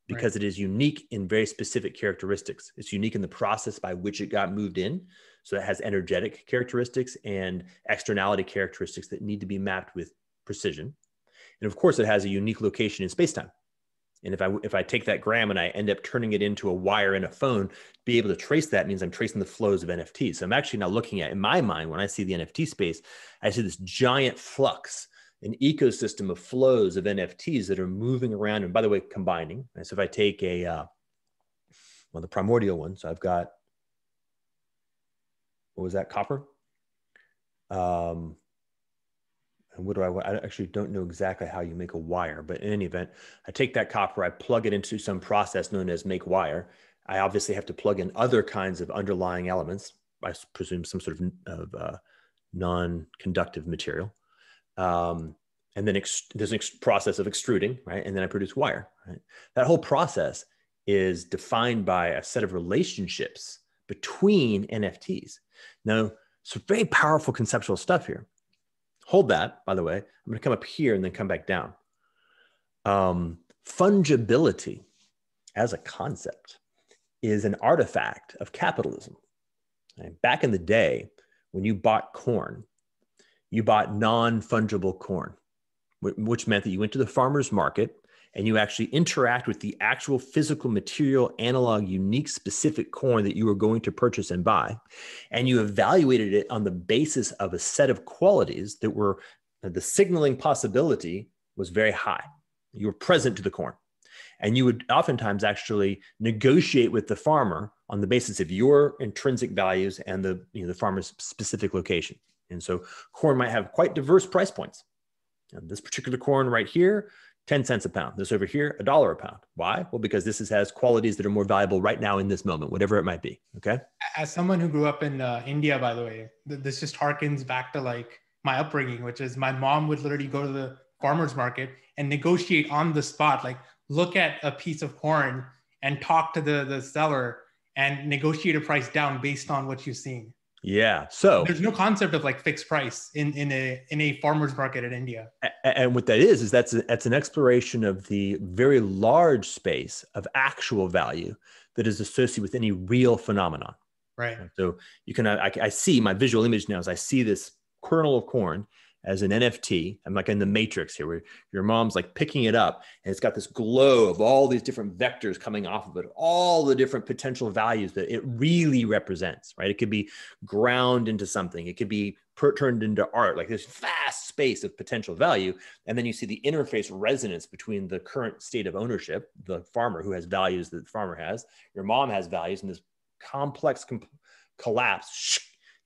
because right. it is unique in very specific characteristics. It's unique in the process by which it got moved in. So it has energetic characteristics and externality characteristics that need to be mapped with precision. And of course, it has a unique location in spacetime. And if I if I take that gram and I end up turning it into a wire in a phone, be able to trace that means I'm tracing the flows of NFTs. So I'm actually now looking at in my mind when I see the NFT space, I see this giant flux, an ecosystem of flows of NFTs that are moving around. And by the way, combining. And so if I take a uh, well, the primordial one, so I've got what was that copper? Um, and what do I, I actually don't know exactly how you make a wire, but in any event, I take that copper, I plug it into some process known as make wire. I obviously have to plug in other kinds of underlying elements. I presume some sort of, of uh, non-conductive material. Um, and then ex- there's an ex- process of extruding, right? And then I produce wire, right? That whole process is defined by a set of relationships between NFTs. Now, some very powerful conceptual stuff here. Hold that, by the way. I'm going to come up here and then come back down. Um, fungibility as a concept is an artifact of capitalism. Back in the day, when you bought corn, you bought non fungible corn, which meant that you went to the farmer's market and you actually interact with the actual physical material analog unique specific corn that you were going to purchase and buy. And you evaluated it on the basis of a set of qualities that were the signaling possibility was very high. You were present to the corn and you would oftentimes actually negotiate with the farmer on the basis of your intrinsic values and the you know the farmer's specific location. And so corn might have quite diverse price points. And this particular corn right here 10 cents a pound. This over here, a dollar a pound. Why? Well, because this is, has qualities that are more valuable right now in this moment, whatever it might be. Okay. As someone who grew up in uh, India, by the way, th- this just harkens back to like my upbringing, which is my mom would literally go to the farmer's market and negotiate on the spot, like look at a piece of corn and talk to the, the seller and negotiate a price down based on what you've seen. Yeah. So there's no concept of like fixed price in in a in a farmer's market in India. And what that is is that's a, that's an exploration of the very large space of actual value that is associated with any real phenomenon. Right. So you can I, I see my visual image now as I see this kernel of corn as an NFT. I'm like in the matrix here where your mom's like picking it up and it's got this glow of all these different vectors coming off of it, all the different potential values that it really represents, right? It could be ground into something, it could be per- turned into art, like this vast space of potential value. And then you see the interface resonance between the current state of ownership, the farmer who has values that the farmer has, your mom has values, and this complex comp- collapse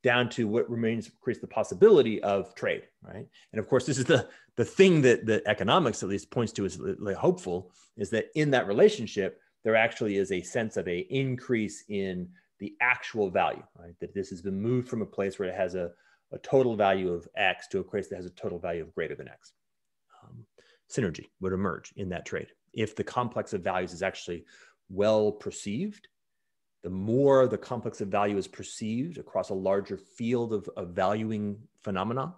down to what remains creates the possibility of trade right? And of course this is the the thing that the economics at least points to as hopeful is that in that relationship there actually is a sense of a increase in the actual value right? That this has been moved from a place where it has a, a total value of x to a place that has a total value of greater than x. Um, synergy would emerge in that trade if the complex of values is actually well perceived the more the complex of value is perceived across a larger field of, of valuing phenomena,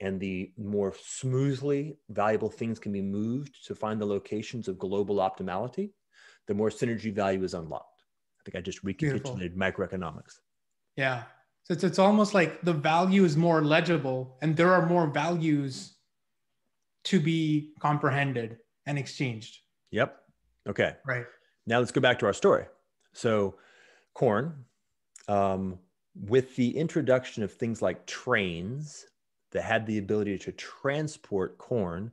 and the more smoothly valuable things can be moved to find the locations of global optimality, the more synergy value is unlocked. I think I just recapitulated Beautiful. microeconomics. Yeah. So it's, it's almost like the value is more legible and there are more values to be comprehended and exchanged. Yep. Okay. Right. Now let's go back to our story. So, corn, um, with the introduction of things like trains that had the ability to transport corn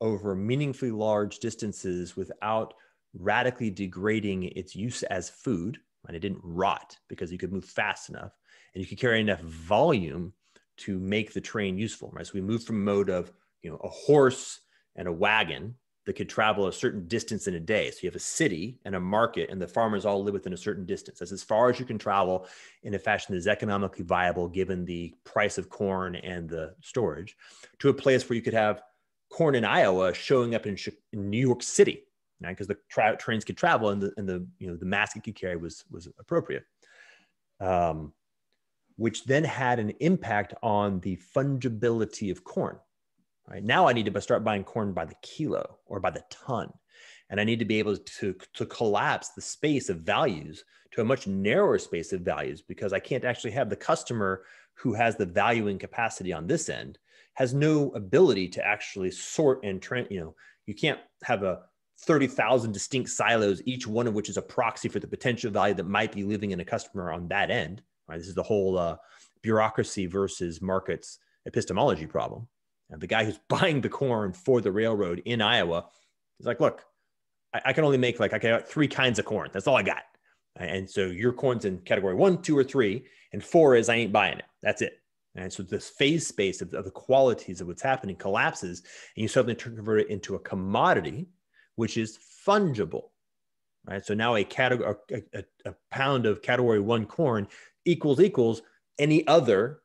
over meaningfully large distances without radically degrading its use as food, and it didn't rot because you could move fast enough and you could carry enough volume to make the train useful. Right. So we moved from mode of you know a horse and a wagon that could travel a certain distance in a day. So you have a city and a market, and the farmers all live within a certain distance. That's as far as you can travel in a fashion that is economically viable given the price of corn and the storage, to a place where you could have corn in Iowa showing up in, New York City, right? Because the tra- trains could travel and the and the you know the mass it could carry was was appropriate. Um, which then had an impact on the fungibility of corn Right now, I need to start buying corn by the kilo or by the ton, and I need to be able to to collapse the space of values to a much narrower space of values because I can't actually have the customer who has the valuing capacity on this end has no ability to actually sort and trend. You know, you can't have a 30,000 distinct silos, each one of which is a proxy for the potential value that might be living in a customer on that end. Right? This is the whole uh, bureaucracy versus markets epistemology problem. And the guy who's buying the corn for the railroad in Iowa is like, look, I, I can only make like I got three kinds of corn. That's all I got. And so your corn's in category one, two, or three, and four is I ain't buying it. That's it. And so this phase space of, of the qualities of what's happening collapses, and you suddenly convert it into a commodity, which is fungible. Right. So now a category, a, a, a pound of category one corn equals equals any other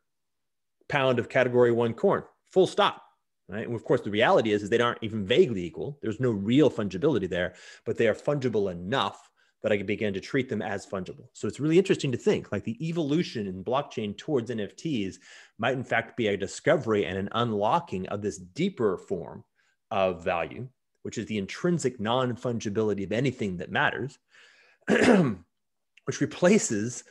pound of category one corn. Full stop. Right. And of course, the reality is, is they aren't even vaguely equal. There's no real fungibility there, but they are fungible enough that I can begin to treat them as fungible. So it's really interesting to think like the evolution in blockchain towards NFTs might in fact be a discovery and an unlocking of this deeper form of value, which is the intrinsic non fungibility of anything that matters, which replaces,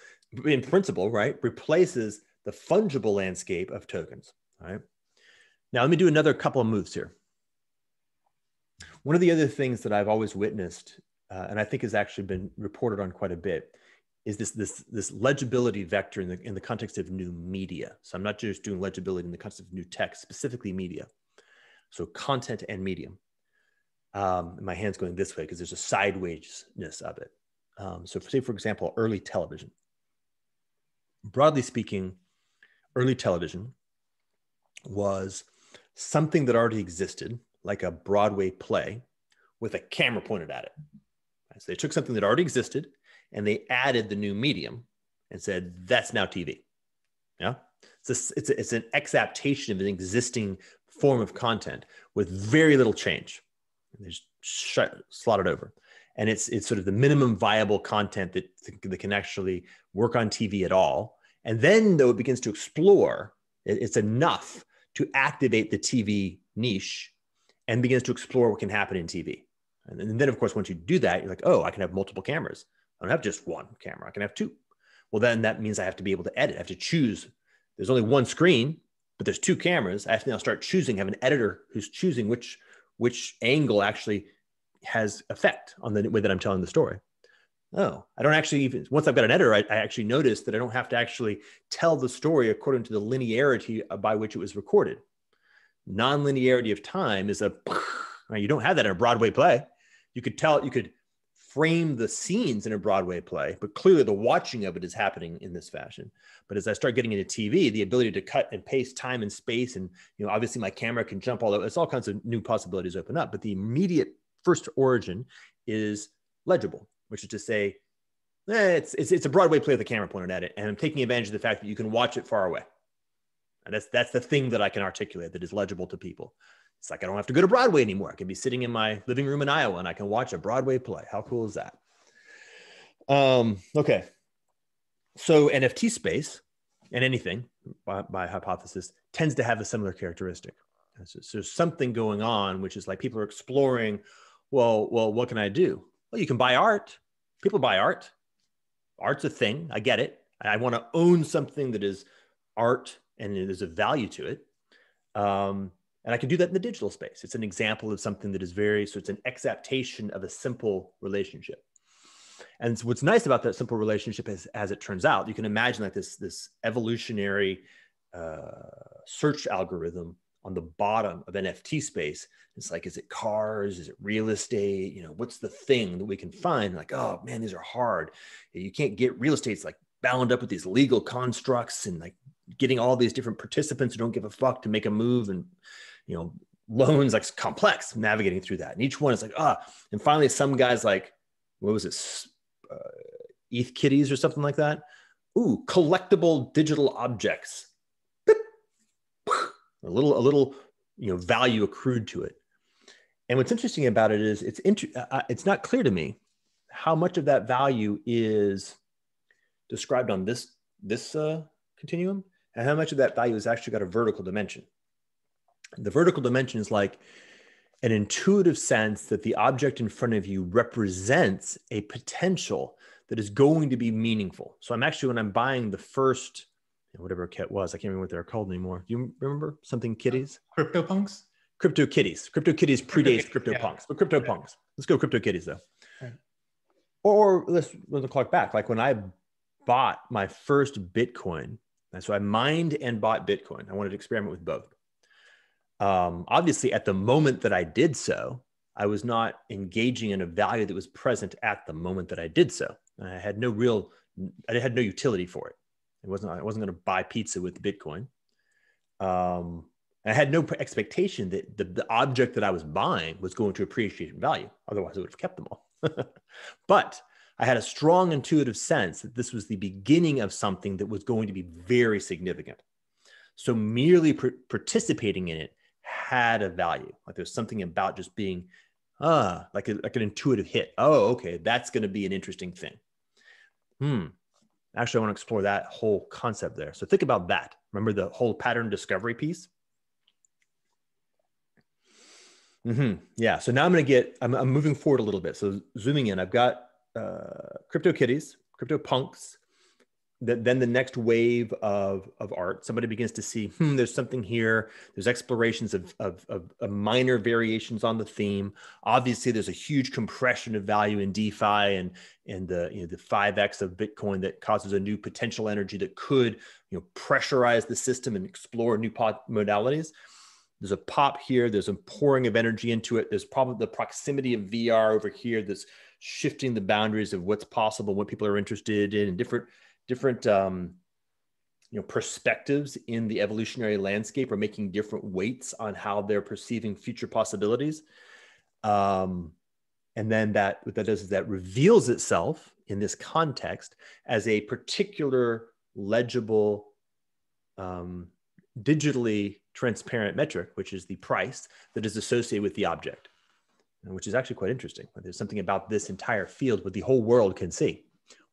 in principle, right, replaces the fungible landscape of tokens. Right. Now, let me do another couple of moves here. One of the other things that I've always witnessed uh, and I think has actually been reported on quite a bit, is this this this legibility vector in the in the context of new media. So I'm not just doing legibility in the context of new text, specifically media. So content and medium. Um, my hand's going this way because there's a sidewaysness of it. Um, so say for example, early television. Broadly speaking, early television was something that already existed, like a Broadway play, with a camera pointed at it. So they took something that already existed and they added the new medium and said, that's now TV. Yeah. It's, it's, it's an exaptation of an existing form of content with very little change. And they just shut, slot it over. And it's, it's sort of the minimum viable content that, that can actually work on TV at all. And then, though, it begins to explore, it's enough to activate the TV niche and begins to explore what can happen in TV. And then, of course, once you do that, you're like, oh, I can have multiple cameras. I don't have just one camera. I can have two. Well, then that means I have to be able to edit. I have to choose. There's only one screen, but there's two cameras. I have to now start choosing, have an editor who's choosing which which angle actually has effect on the way that I'm telling the story. Oh, I don't actually even, once I've got an editor, I, I, actually notice that I don't have to actually tell the story according to the linearity by which it was recorded. Non-linearity of time is a, you don't have that in a Broadway play you could tell you could frame the scenes in a Broadway play, but clearly the watching of it is happening in this fashion. But as I start getting into TV, the ability to cut and paste time and space, and you know, obviously my camera can jump all over. It's all kinds of new possibilities open up. But the immediate first origin is legible, which is to say, eh, it's, it's it's a Broadway play with a camera pointed at it, and I'm taking advantage of the fact that you can watch it far away. And that's that's the thing that I can articulate that is legible to people. It's like I don't have to go to Broadway anymore. I can be sitting in my living room in Iowa and I can watch a Broadway play. How cool is that? Um, okay. So NFT space and anything by, by hypothesis tends to have a similar characteristic. So, so there's something going on, which is like people are exploring, well, well, what can I do? Well, you can buy art. People buy art. Art's a thing. I get it. I want to own something that is art and there's a value to it. Um, and I can do that in the digital space. It's an example of something that is very, so it's an exaptation of a simple relationship. And so what's nice about that simple relationship is, as it turns out, you can imagine like this, this evolutionary uh, search algorithm on the bottom of NFT space. It's like, is it cars? Is it real estate? You know, what's the thing that we can find? Like, oh man, these are hard. You can't get real estate. It's like bound up with these legal constructs and like getting all these different participants who don't give a fuck to make a move and you know, loans like complex navigating through that. And each one is like, ah, and finally some guys like, what was it? Uh, ETH kitties or something like that. Ooh, collectible digital objects. A little, a little, you know, value accrued to it. And what's interesting about it is it's uh, uh, it's not clear to me how much of that value is described on this this uh, continuum, and how much of that value has actually got a vertical dimension. The vertical dimension is like an intuitive sense that the object in front of you represents a potential that is going to be meaningful. So I'm actually, when I'm buying the first, whatever kit was, I can't remember what they're called anymore. Do you remember something kitties? CryptoPunks? Crypto Kitties. Crypto Kitties predates Crypto, Punks, but Crypto Punks. Let's go Crypto Kitties though. Right. Or let's run the clock back. Like when I bought my first Bitcoin, and so I mined and bought Bitcoin. I wanted to experiment with both. Um, obviously, at the moment that I did so, I was not engaging in a value that was present at the moment that I did so. I had no real, I had no utility for it. It wasn't, I wasn't going to buy pizza with Bitcoin. Um, I had no expectation that the, the object that I was buying was going to appreciate in value. Otherwise, I would have kept them all. but I had a strong intuitive sense that this was the beginning of something that was going to be very significant. So merely pr- participating in it had a value. Like there's something about just being, ah, like, a, like an intuitive hit. Oh, okay, that's going to be an interesting thing. Hmm. Actually, I want to explore that whole concept there. So think about that. Remember the whole pattern discovery piece? Mm-hmm. Yeah. So now I'm going to get, I'm, I'm, moving forward a little bit. So zooming in, I've got uh, Crypto Kitties, Punks, then the next wave of, of art, somebody begins to see, hmm, there's something here. There's explorations of, of, of, of, minor variations on the theme. Obviously, there's a huge compression of value in DeFi and, and the, you know, the 5X of Bitcoin that causes a new potential energy that could you know, pressurize the system and explore new modalities. There's a pop here. There's a pouring of energy into it. There's probably the proximity of VR over here that's shifting the boundaries of what's possible, what people are interested in, and different – different um, you know perspectives in the evolutionary landscape are making different weights on how they're perceiving future possibilities. Um, and then that what that does is that reveals itself in this context as a particular legible um, digitally transparent metric which is the price that is associated with the object which is actually quite interesting. There's something about this entire field where the whole world can see.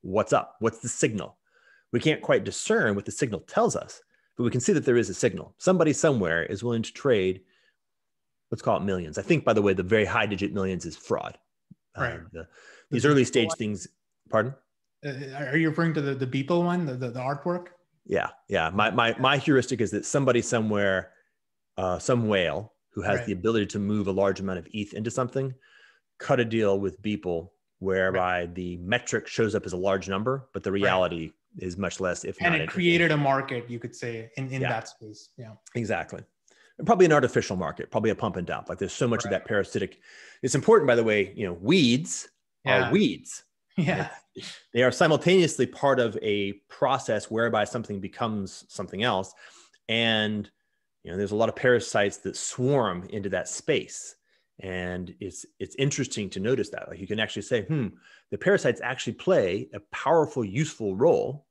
What's up? What's the signal we can't quite discern what the signal tells us, but we can see that there is a signal. Somebody somewhere is willing to trade, let's call it millions. I think, by the way, the very high digit millions is fraud. Uh, right. the, these the early stage one? things, pardon? Uh, are you referring to the, the Beeple one, the, the, the artwork? Yeah. Yeah. My, my, my heuristic is that somebody somewhere, uh, some whale who has right. the ability to move a large amount of ETH into something, cut a deal with Beeple whereby right. the metric shows up as a large number, but the reality is much less if and it created a market you could say in, in yeah. that space yeah. Exactly. And probably an artificial market probably a pump and dump. Like there's so much right. of that parasitic it's important by the way you know weeds yeah. are weeds. Yeah. They are simultaneously part of a process whereby something becomes something else. And you know there's a lot of parasites that swarm into that space. And it's it's interesting to notice that. Like you can actually say hmm the parasites actually play a powerful useful role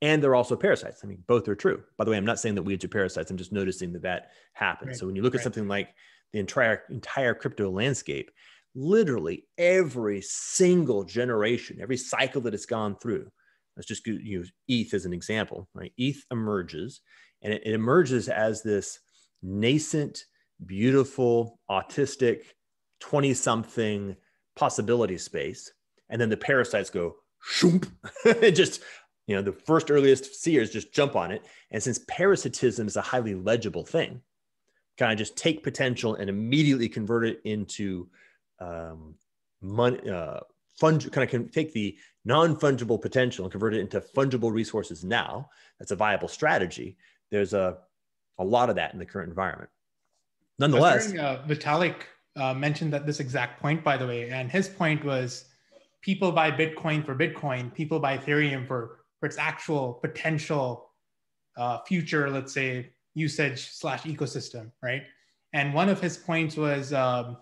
and they're also parasites. I mean, both are true. By the way, I'm not saying that weeds are parasites. I'm just noticing that that happens. Right. So when you look at something like the entire entire crypto landscape, literally every single generation, every cycle that it's gone through. Let's just use ETH as an example. Right, ETH emerges, and it, it emerges as this nascent, beautiful, autistic, twenty-something possibility space, and then the parasites go shoomp, just you know the first earliest seers just jump on it. And since parasitism is a highly legible thing kind of just take potential and immediately convert it into um, money uh, fund kind of can take the non-fungible potential and convert it into fungible resources now. That's a viable strategy. There's a, a lot of that in the current environment. Nonetheless hearing, uh, vitalik uh, mentioned that this exact point by the way and his point was people buy bitcoin for bitcoin people buy ethereum for for its actual potential uh, future, let's say, usage slash ecosystem, right? And one of his points was um,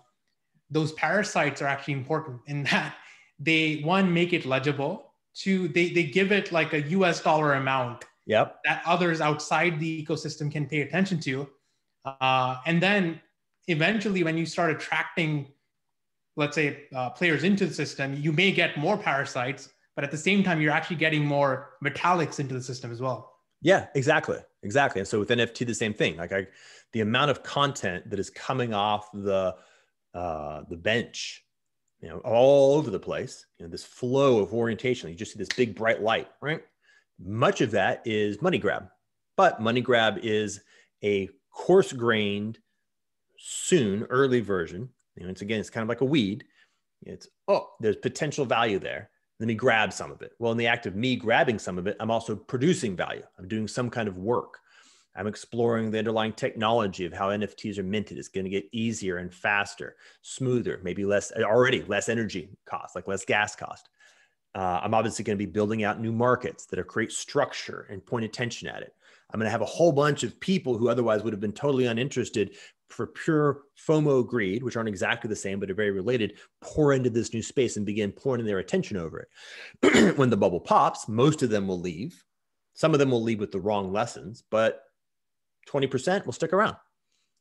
those parasites are actually important in that they one make it legible, two they they give it like a U.S. dollar amount yep. that others outside the ecosystem can pay attention to, uh, and then eventually when you start attracting, let's say, uh, players into the system, you may get more parasites but at the same time, you're actually getting more Vitaliks into the system as well. Yeah, exactly. Exactly. And so with NFT, the same thing. Like I, the amount of content that is coming off the uh, the bench, you know, all over the place, you know, this flow of orientation. You just see this big bright light, right? Much of that is money grab, but money grab is a coarse grained, soon, early version. You know, it's again, it's kind of like a weed. It's oh, there's potential value there. Let me grab some of it. Well, in the act of me grabbing some of it, I'm also producing value. I'm doing some kind of work. I'm exploring the underlying technology of how NFTs are minted. It's going to get easier and faster, smoother, maybe less already less energy cost, like less gas cost. Uh, I'm obviously going to be building out new markets that are create structure and point attention at it. I'm going to have a whole bunch of people who otherwise would have been totally uninterested for pure FOMO greed, which aren't exactly the same, but are very related, pour into this new space and begin pouring their attention over it. when the bubble pops, most of them will leave. Some of them will leave with the wrong lessons, but 20% will stick around.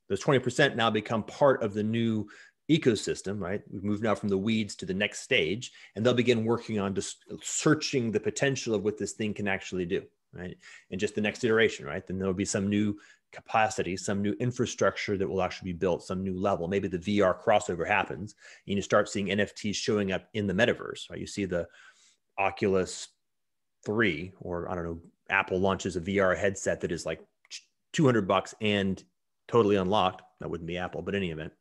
Those 20% now become part of the new ecosystem, right? We've moved now from the weeds to the next stage, and they'll begin working on just searching the potential of what this thing can actually do right? And just the next iteration, right? Then there'll be some new capacity, some new infrastructure that will actually be built, some new level. Maybe the VR crossover happens and you start seeing NFTs showing up in the metaverse, right? You see the Oculus 3 or I don't know, Apple launches a VR headset that is like 200 bucks and totally unlocked. That wouldn't be Apple, but any event.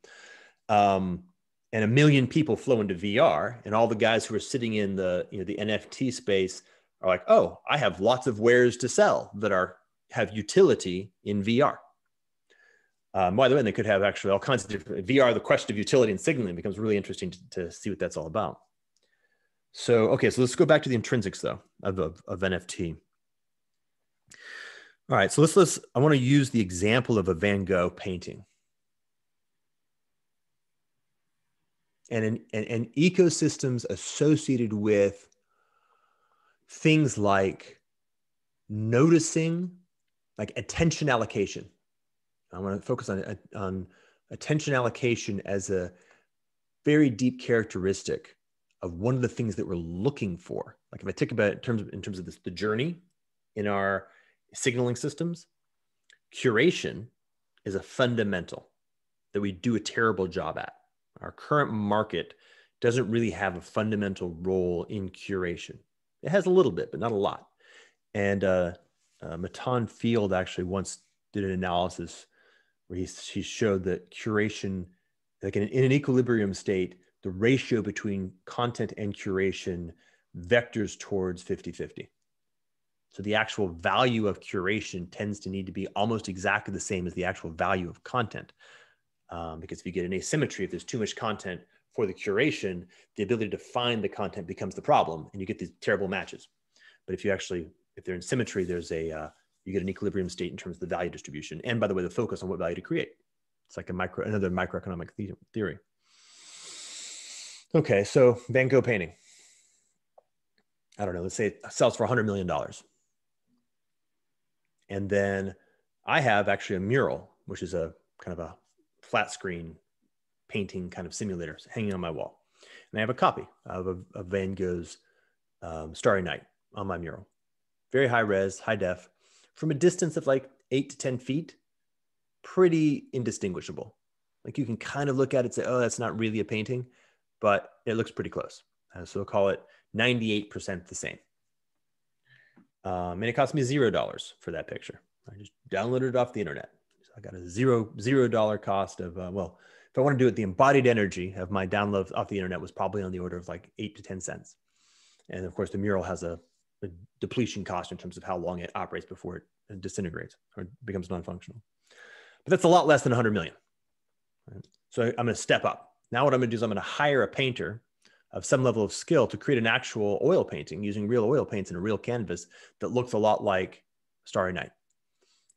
Um, and a million people flow into VR and all the guys who are sitting in the, you know, the NFT space are like, oh, I have lots of wares to sell that are have utility in VR. Um, by the way, they could have actually all kinds of different VR. The question of utility and signaling becomes really interesting to, to see what that's all about. So, okay, so let's go back to the intrinsics though of, of, of NFT. All right, so let's let's. I want to use the example of a Van Gogh painting. And, in, and, and ecosystems associated with things like noticing, like attention allocation. I want to focus on, on attention allocation as a very deep characteristic of one of the things that we're looking for. Like if I think about in terms of, in terms of this, the journey in our signaling systems, curation is a fundamental that we do a terrible job at. Our current market doesn't really have a fundamental role in curation. It has a little bit, but not a lot. And uh, uh, Matan Field actually once did an analysis where he, he showed that curation, like in, in an equilibrium state, the ratio between content and curation vectors towards 50 50. So the actual value of curation tends to need to be almost exactly the same as the actual value of content. Um, because if you get an asymmetry, if there's too much content, for the curation, the ability to find the content becomes the problem, and you get these terrible matches. But if you actually, if they're in symmetry, there's a uh, you get an equilibrium state in terms of the value distribution, and by the way, the focus on what value to create. It's like a micro, another microeconomic theory. Okay, so Van Gogh painting. I don't know. Let's say it sells for $100 million. And then I have actually a mural, which is a kind of a flat screen painting kind of simulators hanging on my wall. And I have a copy of, of, of Van Gogh's um, Starry Night on my mural. Very high res, high def, from a distance of like eight to 10 feet, pretty indistinguishable. Like you can kind of look at it and say, oh, that's not really a painting, but it looks pretty close. Uh, so we'll call it 98% the same. Um, and it cost me zero dollars for that picture. I just downloaded it off the internet. So I got a zero zero dollar cost of uh, well, if I want to do it, the embodied energy of my download off the internet was probably on the order of like eight to 10 cents. And of course, the mural has a depletion cost in terms of how long it operates before it disintegrates or becomes non functional. But that's a lot less than 100 million. So I'm going to step up. Now, what I'm going to do is I'm going to hire a painter of some level of skill to create an actual oil painting using real oil paints and a real canvas that looks a lot like Starry Night.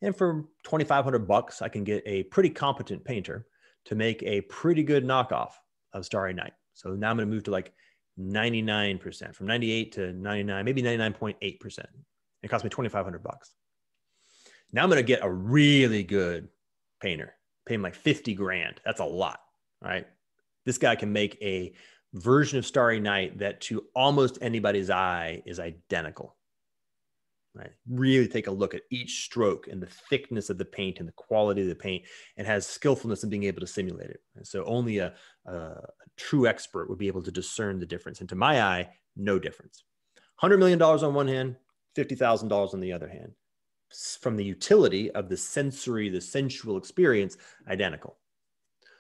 And for 2,500 bucks, I can get a pretty competent painter to make a pretty good knockoff of Starry Night. So now I'm going to move to like 99% from 98 to 99, maybe 99.8%. It cost me 2,500 bucks. Now I'm going to get a really good painter, pay him like 50 grand. That's a lot, right? This guy can make a version of Starry Night that to almost anybody's eye is identical right? Really take a look at each stroke and the thickness of the paint and the quality of the paint and has skillfulness in being able to simulate it. And so only a, a, true expert would be able to discern the difference. And to my eye, no difference. $100 million on one hand, $50,000 on the other hand. From the utility of the sensory, the sensual experience, identical.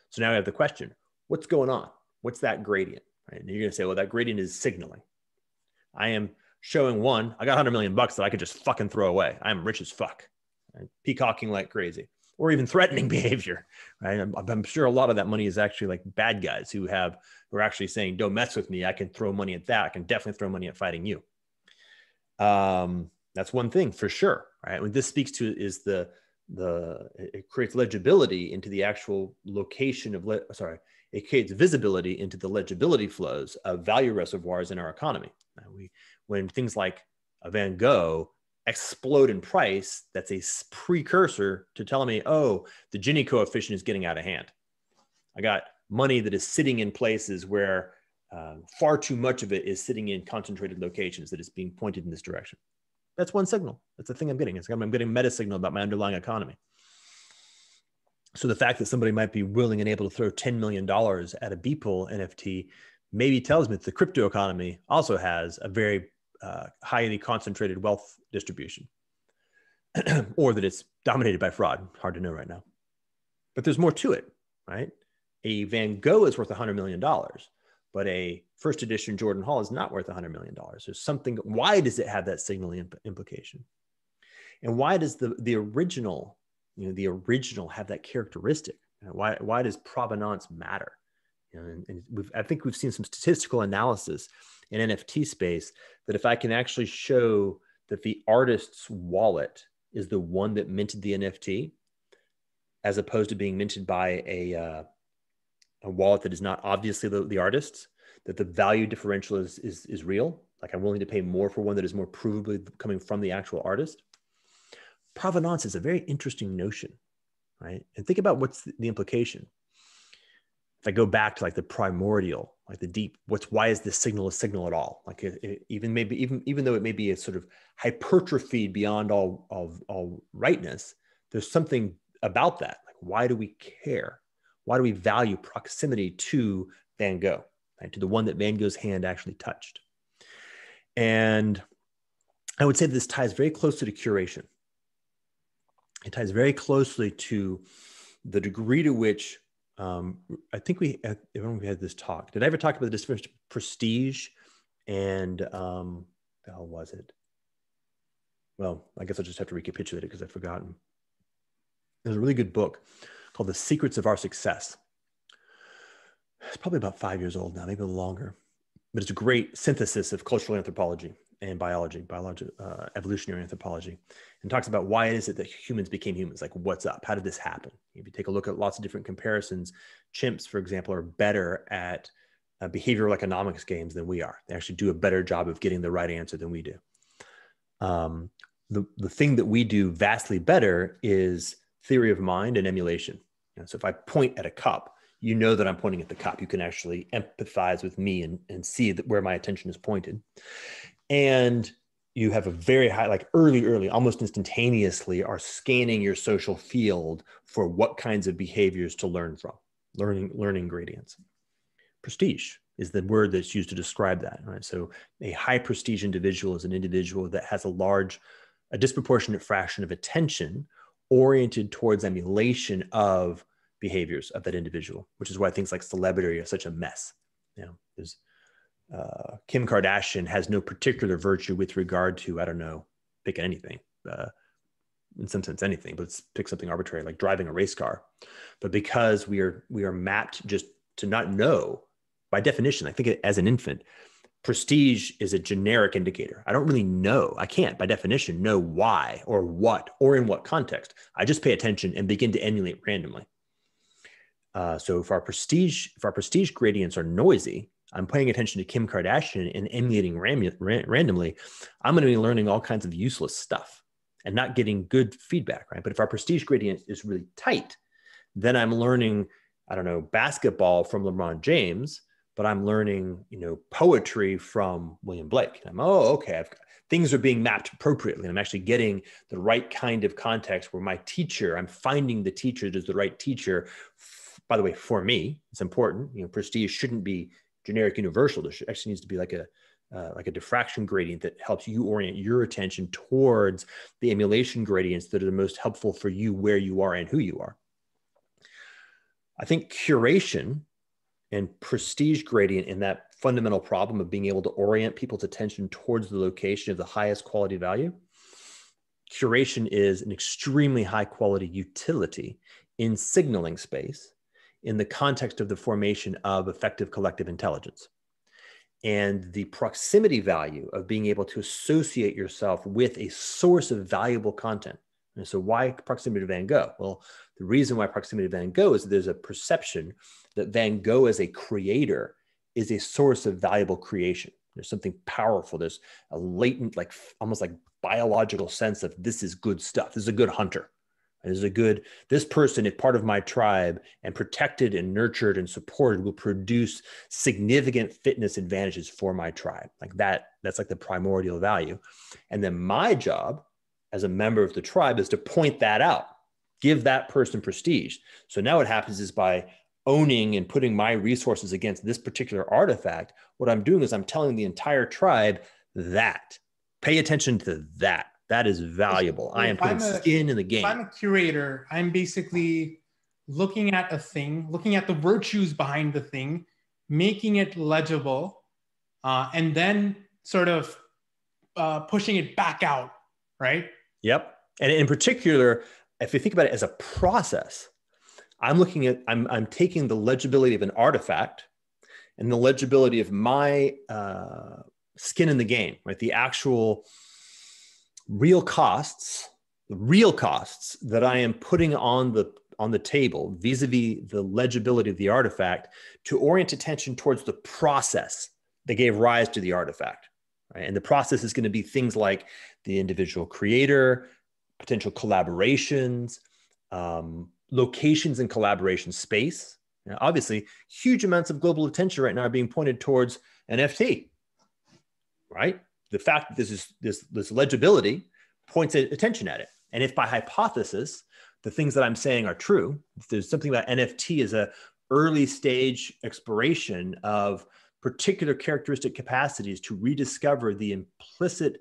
So now I have the question what's going on? What's that gradient? Right? And you're going to say, well, that gradient is signaling. I am showing one, I got 100 million bucks that I could just fucking throw away. I'm rich as fuck, peacocking like crazy, or even threatening behavior. Right? I'm, I'm, sure a lot of that money is actually like bad guys who have who are actually saying, "Don't mess with me. I can throw money at that. I can definitely throw money at fighting you." Um, that's one thing for sure. Right? What this speaks to is the the it creates legibility into the actual location of le- sorry it creates visibility into the legibility flows of value reservoirs in our economy. we, when things like a Van Gogh explode in price, that's a precursor to telling me, oh, the Gini coefficient is getting out of hand. I got money that is sitting in places where uh, far too much of it is sitting in concentrated locations that is being pointed in this direction. That's one signal. That's the thing I'm getting. It's, I'm getting meta signal about my underlying economy. So the fact that somebody might be willing and able to throw $10 million at a Beeple NFT maybe tells me that the crypto economy also has a very uh, highly concentrated wealth distribution or that it's dominated by fraud. Hard to know right now. But there's more to it, right? A Van Gogh is worth $100 million, but a first edition Jordan Hall is not worth $100 million. There's something, why does it have that signaling imp- implication? And why does the, the original, you know, the original have that characteristic? Why, why does provenance matter? And, and I think we've seen some statistical analysis in NFT space that if I can actually show that the artist's wallet is the one that minted the NFT, as opposed to being minted by a, uh, a wallet that is not obviously the, the artist's, that the value differential is, is, is real. Like I'm willing to pay more for one that is more provably coming from the actual artist. Provenance is a very interesting notion, right? And think about what's the implication if I go back to like the primordial, like the deep, what's why is this signal a signal at all? Like it, it, even maybe even even though it may be a sort of hypertrophied beyond all of all rightness, there's something about that. Like why do we care? Why do we value proximity to Van Gogh, right? to the one that Van Gogh's hand actually touched? And I would say this ties very closely to curation. It ties very closely to the degree to which um, I think we, when we had this talk, did I ever talk about the difference prestige and um, the hell was it? Well, I guess I'll just have to recapitulate it because I've forgotten. There's a really good book called The Secrets of Our Success. It's probably about five years old now, maybe a little longer, but it's a great synthesis of cultural anthropology and biology, biology, uh, evolutionary anthropology, and talks about why is it that humans became humans? Like, what's up? How did this happen? If you take a look at lots of different comparisons, chimps, for example, are better at uh, behavioral economics games than we are. They actually do a better job of getting the right answer than we do. Um, the, the thing that we do vastly better is theory of mind and emulation. So if I point at a cup, you know that I'm pointing at the cup. You can actually empathize with me and, and see that where my attention is pointed and you have a very high like early early almost instantaneously are scanning your social field for what kinds of behaviors to learn from. Learning learning gradients. Prestige is the word that's used to describe that right? So a high prestige individual is an individual that has a large a disproportionate fraction of attention oriented towards emulation of behaviors of that individual which is why things like celebrity are such a mess. You know there's uh, Kim Kardashian has no particular virtue with regard to, I don't know, pick anything, uh, in some sense, anything, but let's pick something arbitrary like driving a race car. But because we are, we are mapped just to not know by definition, I think as an infant, prestige is a generic indicator. I don't really know. I can't, by definition, know why or what or in what context. I just pay attention and begin to emulate randomly. Uh, so if our prestige, if our prestige gradients are noisy, I'm paying attention to Kim Kardashian and emulating ram- randomly, I'm going to be learning all kinds of useless stuff and not getting good feedback, right? But if our prestige gradient is really tight, then I'm learning, I don't know, basketball from LeBron James, but I'm learning, you know, poetry from William Blake. I'm, oh, okay, I've, things are being mapped appropriately. I'm actually getting the right kind of context where my teacher, I'm finding the teacher that is the right teacher. By the way, for me, it's important. You know, prestige shouldn't be generic universal. There actually needs to be like a uh, like a diffraction gradient that helps you orient your attention towards the emulation gradients that are the most helpful for you where you are and who you are. I think curation and prestige gradient in that fundamental problem of being able to orient people's attention towards the location of the highest quality value. Curation is an extremely high quality utility in signaling space in the context of the formation of effective collective intelligence. And the proximity value of being able to associate yourself with a source of valuable content. And so, why proximity to Van Gogh? Well, the reason why proximity to Van Gogh is that there's a perception that Van Gogh as a creator is a source of valuable creation. There's something powerful. There's a latent, like almost like biological sense of this is good stuff. This is a good hunter. Is a good, this person, if part of my tribe and protected and nurtured and supported, will produce significant fitness advantages for my tribe. Like that, that's like the primordial value. And then my job as a member of the tribe is to point that out, give that person prestige. So now what happens is by owning and putting my resources against this particular artifact, what I'm doing is I'm telling the entire tribe that pay attention to that. That is valuable. I am putting a, skin in the game. If I'm a curator, I'm basically looking at a thing, looking at the virtues behind the thing, making it legible, uh, and then sort of uh, pushing it back out, right? Yep. And in particular, if you think about it as a process, I'm looking at, I'm, I'm taking the legibility of an artifact and the legibility of my uh, skin in the game, right? The actual real costs, the real costs that I am putting on the on the table vis-a-vis the legibility of the artifact to orient attention towards the process that gave rise to the artifact. Right? And the process is going to be things like the individual creator, potential collaborations, um, locations and collaboration space. Now, obviously, huge amounts of global attention right now are being pointed towards NFT, right? The fact that this is this this legibility points attention at it. And if by hypothesis the things that I'm saying are true, there's something about NFT as a early stage exploration of particular characteristic capacities to rediscover the implicit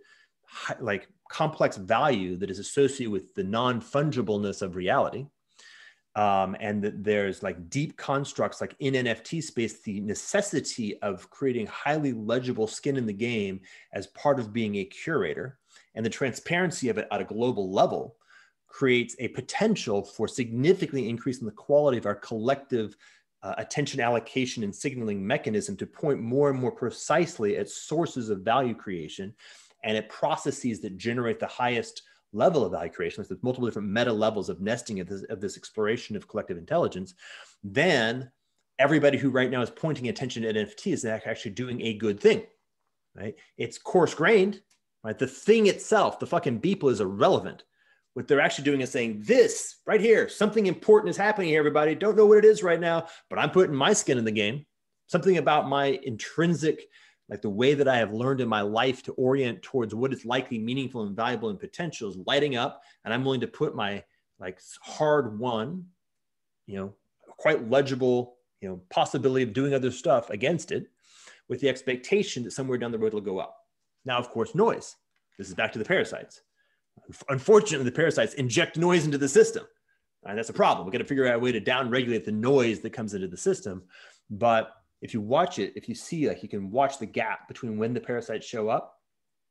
like complex value that is associated with the non-fungibleness of reality um, and that there's like deep constructs like in nft space the necessity of creating highly legible skin in the game as part of being a curator and the transparency of it at a global level creates a potential for significantly increasing the quality of our collective uh, attention allocation and signaling mechanism to point more and more precisely at sources of value creation and at processes that generate the highest level of value creation, there's multiple different meta levels of nesting of this, of this exploration of collective intelligence, then everybody who right now is pointing attention at NFT is actually doing a good thing, right? It's coarse grained, right? The thing itself, the fucking Beeple is irrelevant. What they're actually doing is saying, this right here, something important is happening here, everybody. Don't know what it is right now, but I'm putting my skin in the game. Something about my intrinsic like the way that I have learned in my life to orient towards what is likely meaningful and valuable and potential is lighting up. And I'm willing to put my like hard won, you know, quite legible, you know, possibility of doing other stuff against it with the expectation that somewhere down the road it'll go up. Now, of course, noise. This is back to the parasites. Unfortunately, the parasites inject noise into the system. And that's a problem. We've got to figure out a way to down regulate the noise that comes into the system. But if you watch it, if you see like you can watch the gap between when the parasites show up,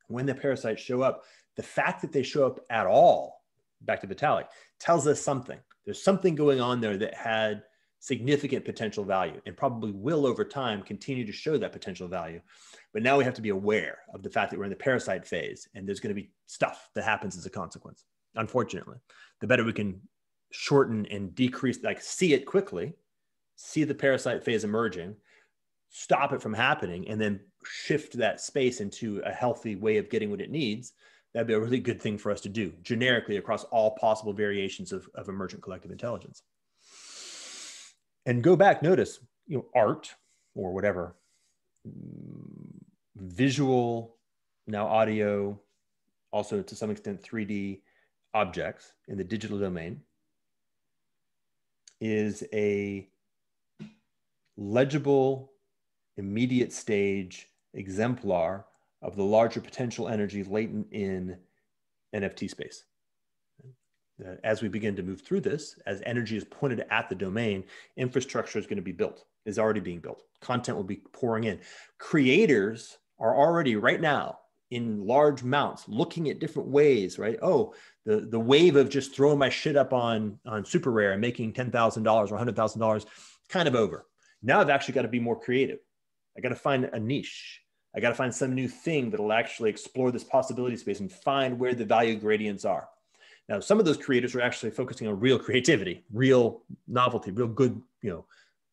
when the parasites show up, the fact that they show up at all, back to Vitalik, tells us something. There's something going on there that had significant potential value and probably will over time continue to show that potential value. But now we have to be aware of the fact that we're in the parasite phase and there's going to be stuff that happens as a consequence. Unfortunately, the better we can shorten and decrease, like see it quickly, see the parasite phase emerging, stop it from happening and then shift that space into a healthy way of getting what it needs, that'd be a really good thing for us to do generically across all possible variations of, of emergent collective intelligence. And go back, notice, you know, art or whatever, visual, now audio, also to some extent 3D objects in the digital domain is a legible immediate stage exemplar of the larger potential energy latent in NFT space. uh, as we begin to move through this, as energy is pointed at the domain, infrastructure is going to be built, is already being built. Content will be pouring in. Creators are already right now in large amounts looking at different ways, right? Oh, the, the wave of just throwing my shit up on, on SuperRare and making $10,000 or $100,000 kind of over. Now I've actually got to be more creative. I got to find a niche. I got to find some new thing that'll actually explore this possibility space and find where the value gradients are. Now, some of those creators are actually focusing on real creativity, real novelty, real good, you know,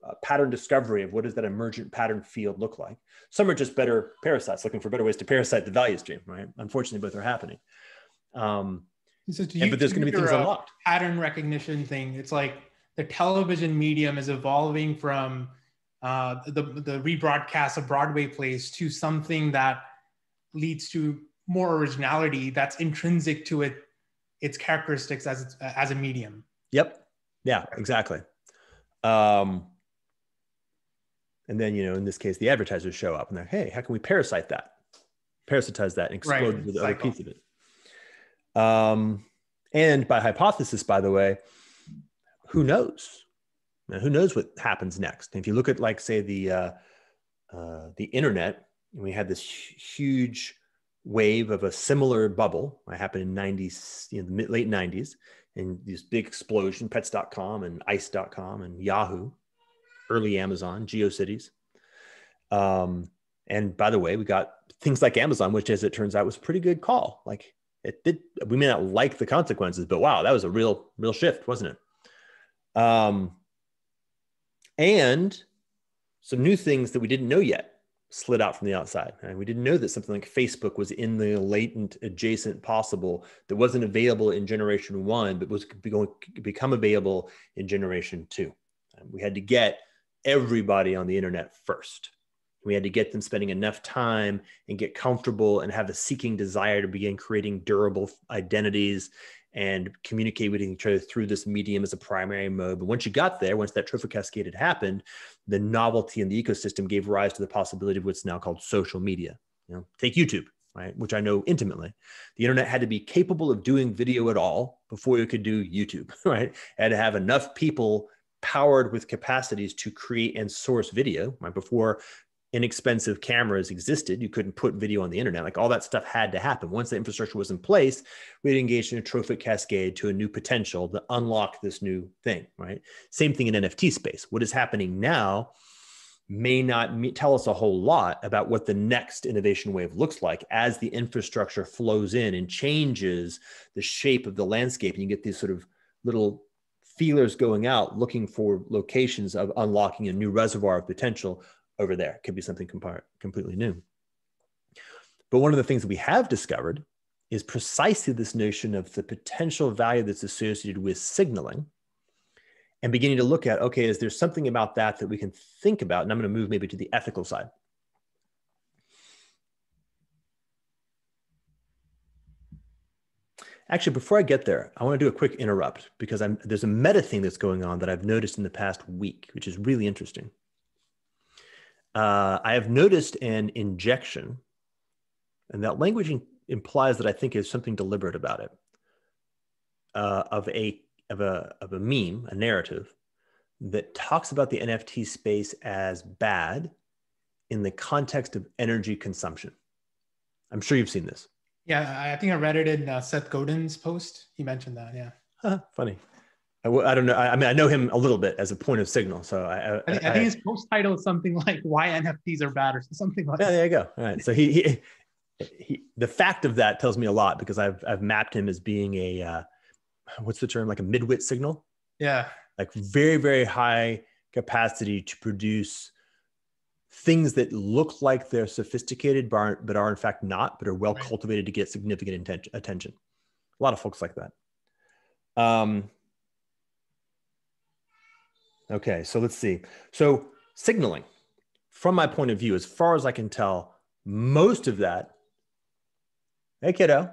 uh, pattern discovery of what does that emergent pattern field look like. Some are just better parasites, looking for better ways to parasite the value stream, right? Unfortunately, both are happening. Um, so you, and, but there's going to be things unlocked. Pattern recognition thing. It's like the television medium is evolving from uh, the the rebroadcast of Broadway plays to something that leads to more originality that's intrinsic to it its characteristics as as a medium. Yep. Yeah. Exactly. Um, and then you know, in this case, the advertisers show up and they're, hey, how can we parasite that? Parasitize that and explode right. with the other piece of it. Um, and by hypothesis, by the way, who knows? Now, who knows what happens next? If you look at, like, say, the uh, uh, the internet, we had this huge wave of a similar bubble. I happened in 90s, you know, the mid, late 90s, and this big explosion, pets.com and ice.com and Yahoo, early Amazon, GeoCities. Um, and by the way, we got things like Amazon, which as it turns out was pretty good call. Like it did, we may not like the consequences, but wow, that was a real, real shift, wasn't it? Um, and some new things that we didn't know yet slid out from the outside. And we didn't know that something like Facebook was in the latent adjacent possible that wasn't available in generation one, but was going to become available in generation two. We had to get everybody on the internet first. We had to get them spending enough time and get comfortable and have a seeking desire to begin creating durable identities and communicate with each other through this medium as a primary mode. But once you got there, once that trophic cascade had happened, the novelty in the ecosystem gave rise to the possibility of what's now called social media. You know, take YouTube, right, which I know intimately. The internet had to be capable of doing video at all before you could do YouTube, right? Had to have enough people powered with capacities to create and source video, right? Before inexpensive cameras existed. You couldn't put video on the internet. Like all that stuff had to happen. Once the infrastructure was in place, we'd engage in a trophic cascade to a new potential to unlock this new thing, right? Same thing in NFT space. What is happening now may not tell us a whole lot about what the next innovation wave looks like as the infrastructure flows in and changes the shape of the landscape. And you get these sort of little feelers going out looking for locations of unlocking a new reservoir of potential over there. It could be something completely new. But one of the things that we have discovered is precisely this notion of the potential value that's associated with signaling and beginning to look at okay, is there something about that that we can think about? And I'm going to move maybe to the ethical side. Actually, before I get there, I want to do a quick interrupt because I'm, there's a meta thing that's going on that I've noticed in the past week, which is really interesting uh, I have noticed an injection, and that language in, implies that I think is something deliberate about it, uh, of a of a of a meme, a narrative that talks about the NFT space as bad in the context of energy consumption. I'm sure you've seen this. Yeah, I think I read it in uh, Seth Godin's post. He mentioned that. Yeah. Huh, funny. I, I don't know. I, I, mean, I know him a little bit as a point of signal. So I, I, I think, his post title is something like "Why NFTs Are Bad" or something like. That. Yeah, there you go. All right. So he, he, he, the fact of that tells me a lot because I've I've mapped him as being a uh, what's the term like a midwit signal. Yeah. Like very very high capacity to produce things that look like they're sophisticated but are, but are in fact not, but are well right. cultivated to get significant attention. A lot of folks like that. Um, Okay, so let's see. So signaling, from my point of view, as far as I can tell, most of that. Hey, kiddo.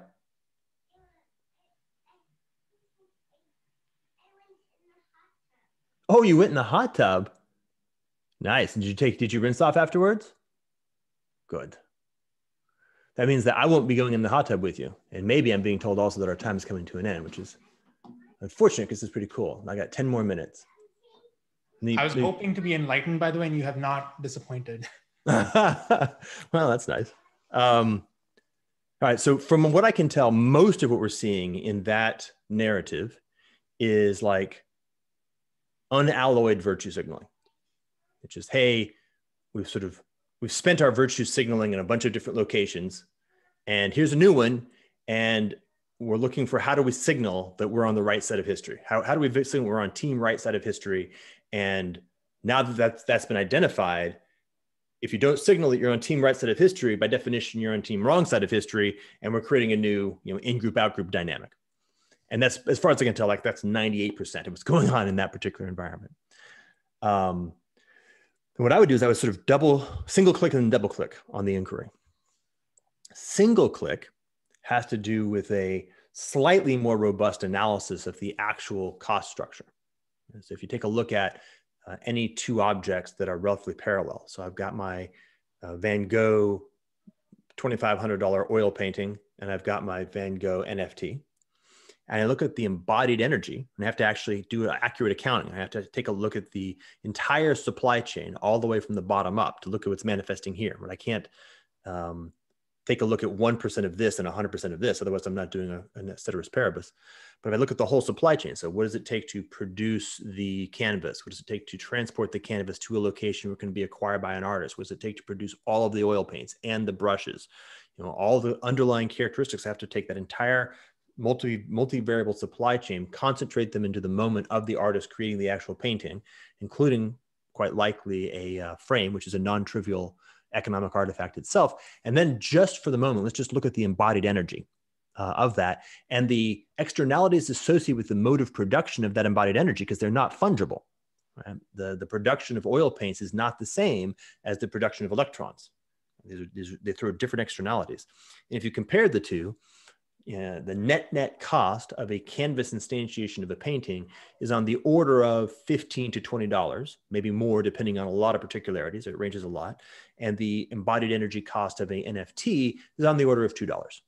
Oh, you went in the hot tub. Nice. Did you take? Did you rinse off afterwards? Good. That means that I won't be going in the hot tub with you, and maybe I'm being told also that our time is coming to an end, which is unfortunate because it's pretty cool. I got 10 more minutes. I was hoping to be enlightened, by the way, and you have not disappointed. well, that's nice. Um, all right. So, from what I can tell, most of what we're seeing in that narrative is like unalloyed virtue signaling. which is, hey, we've sort of we've spent our virtue signaling in a bunch of different locations, and here's a new one, and we're looking for how do we signal that we're on the right side of history? How, how do we signal we're on team right side of history? And now that that's, that's been identified, if you don't signal that you're on team right side of history, by definition, you're on team wrong side of history, and we're creating a new, you know, in-group, out-group dynamic. And that's as far as I can tell, like that's 98% of what's going on in that particular environment. Um, what I would do is I would sort of double, single click and double click on the inquiry. Single click has to do with a slightly more robust analysis of the actual cost structure. So if you take a look at uh, any two objects that are roughly parallel. So I've got my uh, Van Gogh $2,500 oil painting, and I've got my Van Gogh NFT. And I look at the embodied energy, and I have to actually do accurate accounting. I have to take a look at the entire supply chain, all the way from the bottom up, to look at what's manifesting here. But I can't um, take a look at 1% of this and 100% of this. Otherwise, I'm not doing a, a ceteris paribus. But if I look at the whole supply chain, so what does it take to produce the canvas? What does it take to transport the canvas to a location where it can be acquired by an artist? What does it take to produce all of the oil paints and the brushes? You know, all the underlying characteristics I have to take that entire multi multi-variable supply chain, concentrate them into the moment of the artist creating the actual painting, including quite likely a uh, frame, which is a non-trivial economic artifact itself. And then just for the moment, let's just look at the embodied energy uh, of that and the externalities associated with the mode of production of that embodied energy because they're not fungible. Right? The, the production of oil paints is not the same as the production of electrons. These are, these are, they throw different externalities. And if you compare the two, yeah, the net net cost of a canvas instantiation of a painting is on the order of 15 to 20 dollars maybe more depending on a lot of particularities it ranges a lot and the embodied energy cost of a nft is on the order of two dollars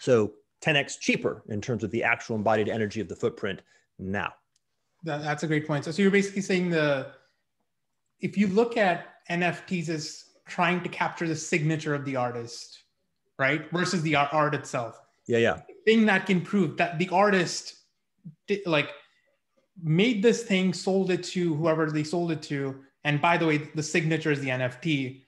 so 10x cheaper in terms of the actual embodied energy of the footprint now that, that's a great point so, so you're basically saying the if you look at nfts as trying to capture the signature of the artist right? Versus the art itself. Yeah, yeah. thing that can prove that the artist did, like made this thing, sold it to whoever they sold it to, and by the way, the signature is the NFT.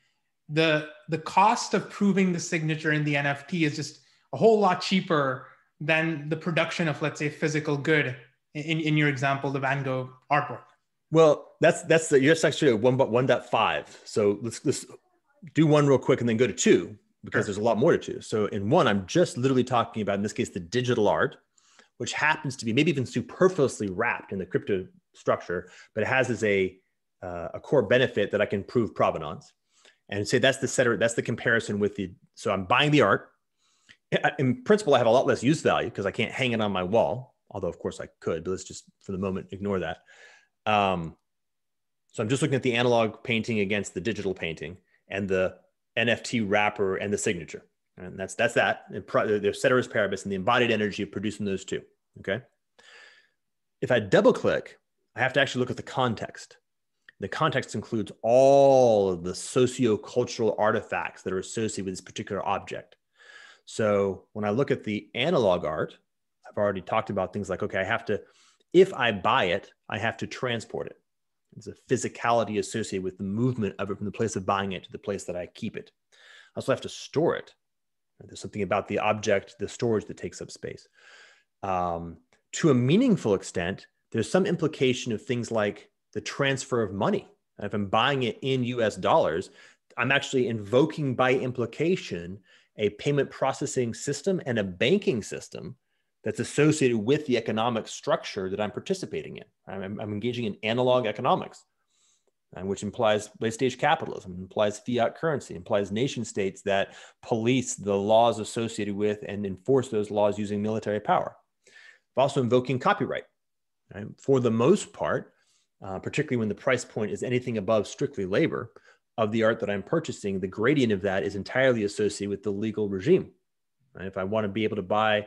The the cost of proving the signature in the NFT is just a whole lot cheaper than the production of, let's say, physical good. In, in your example, the Van Gogh artwork. Well, that's that's the you're actually one one dot five. So let's let's do one real quick and then go to two because sure. there's a lot more to two. So in one, I'm just literally talking about, in this case, the digital art, which happens to be maybe even superfluously wrapped in the crypto structure, but it has as a, uh, a core benefit that I can prove provenance. And say that's the setter, that's the comparison with the, so I'm buying the art. In principle, I have a lot less use value because I can't hang it on my wall, although of course I could, but let's just for the moment ignore that. Um, so I'm just looking at the analog painting against the digital painting and the NFT wrapper and the signature. And that's that's that. There's ceteris paribus and the embodied energy of producing those two. Okay. If I double click, I have to actually look at the context. The context includes all of the socio-cultural artifacts that are associated with this particular object. So when I look at the analog art, I've already talked about things like, okay, I have to, if I buy it, I have to transport it. There's a physicality associated with the movement of it from the place of buying it to the place that I keep it. I also have to store it. There's something about the object, the storage that takes up space. Um, to a meaningful extent, there's some implication of things like the transfer of money. If I'm buying it in US dollars, I'm actually invoking by implication a payment processing system and a banking system that's associated with the economic structure that I'm participating in. I'm, I'm engaging in analog economics, which implies late stage capitalism, implies fiat currency, implies nation states that police the laws associated with and enforce those laws using military power. I'm also invoking copyright. Right? For the most part, uh, particularly when the price point is anything above strictly labor of the art that I'm purchasing, the gradient of that is entirely associated with the legal regime. If I want to be able to buy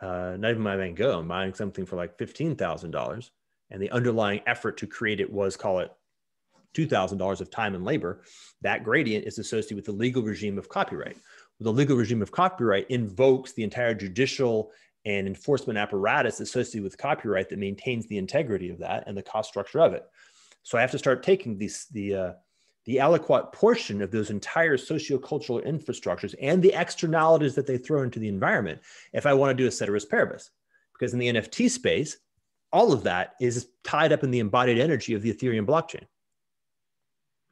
uh, not even my Van Gogh, I'm buying something for like $15,000 and the underlying effort to create it was call it $2,000 of time and labor, that gradient is associated with the legal regime of copyright. The legal regime of copyright invokes the entire judicial and enforcement apparatus associated with copyright that maintains the integrity of that and the cost structure of it. So I have to start taking these, the, uh, the aliquot portion of those entire sociocultural infrastructures and the externalities that they throw into the environment if I want to do a ceteris paribus. Because in the NFT space, all of that is tied up in the embodied energy of the Ethereum blockchain.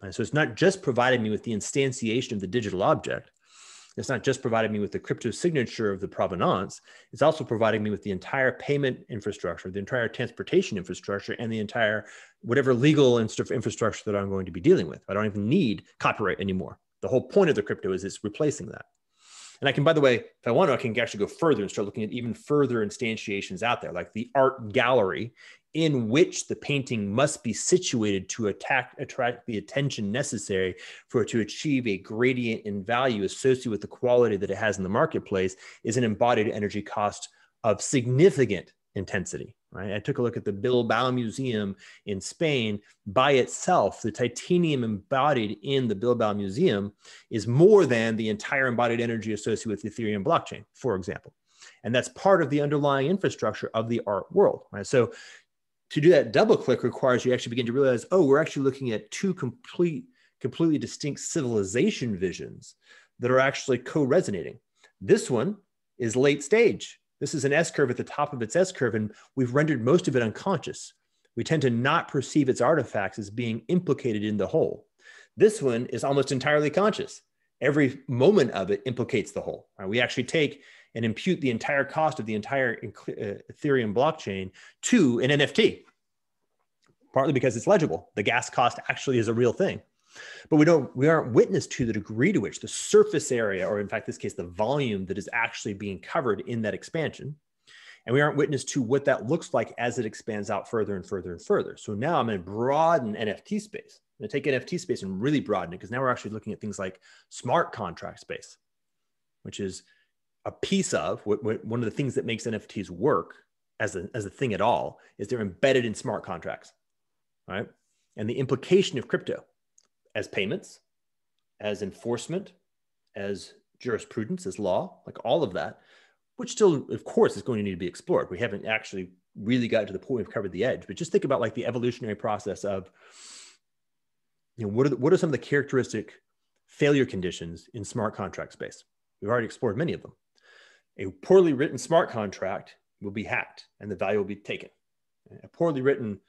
And so it's not just providing me with the instantiation of the digital object, it's not just providing me with the crypto signature of the provenance, it's also providing me with the entire payment infrastructure, the entire transportation infrastructure, and the entire whatever legal infrastructure that I'm going to be dealing with. I don't even need copyright anymore. The whole point of the crypto is it's replacing that. And I can, by the way, if I want to, I can actually go further and start looking at even further instantiations out there, like the art gallery in which the painting must be situated to attack, attract the attention necessary for it to achieve a gradient in value associated with the quality that it has in the marketplace is an embodied energy cost of significant intensity. Right? I took a look at the Bilbao Museum in Spain. By itself, the titanium embodied in the Bilbao Museum is more than the entire embodied energy associated with the Ethereum blockchain, for example. And that's part of the underlying infrastructure of the art world. Right? So to do that double click requires you actually begin to realize, oh, we're actually looking at two complete, completely distinct civilization visions that are actually co-resonating. This one is late stage. This is an S curve at the top of its S curve, and we've rendered most of it unconscious. We tend to not perceive its artifacts as being implicated in the whole. This one is almost entirely conscious. Every moment of it implicates the whole. Right? We actually take and impute the entire cost of the entire uh, Ethereum blockchain to an NFT, partly because it's legible. The gas cost actually is a real thing. But we don't we aren't witness to the degree to which the surface area, or in fact, this case, the volume that is actually being covered in that expansion. And we aren't witness to what that looks like as it expands out further and further and further. So now I'm going to broaden NFT space. I'm going to take NFT space and really broaden it because now we're actually looking at things like smart contract space, which is a piece of what, what, one of the things that makes NFTs work as a, as a thing at all is they're embedded in smart contracts, right? And the implication of crypto as payments, as enforcement, as jurisprudence, as law, like all of that, which still, of course, is going to need to be explored. We haven't actually really got to the point we've covered the edge, but just think about like the evolutionary process of, you know, what are the, what are some of the characteristic failure conditions in smart contract space? We've already explored many of them a poorly written smart contract will be hacked and the value will be taken. A poorly written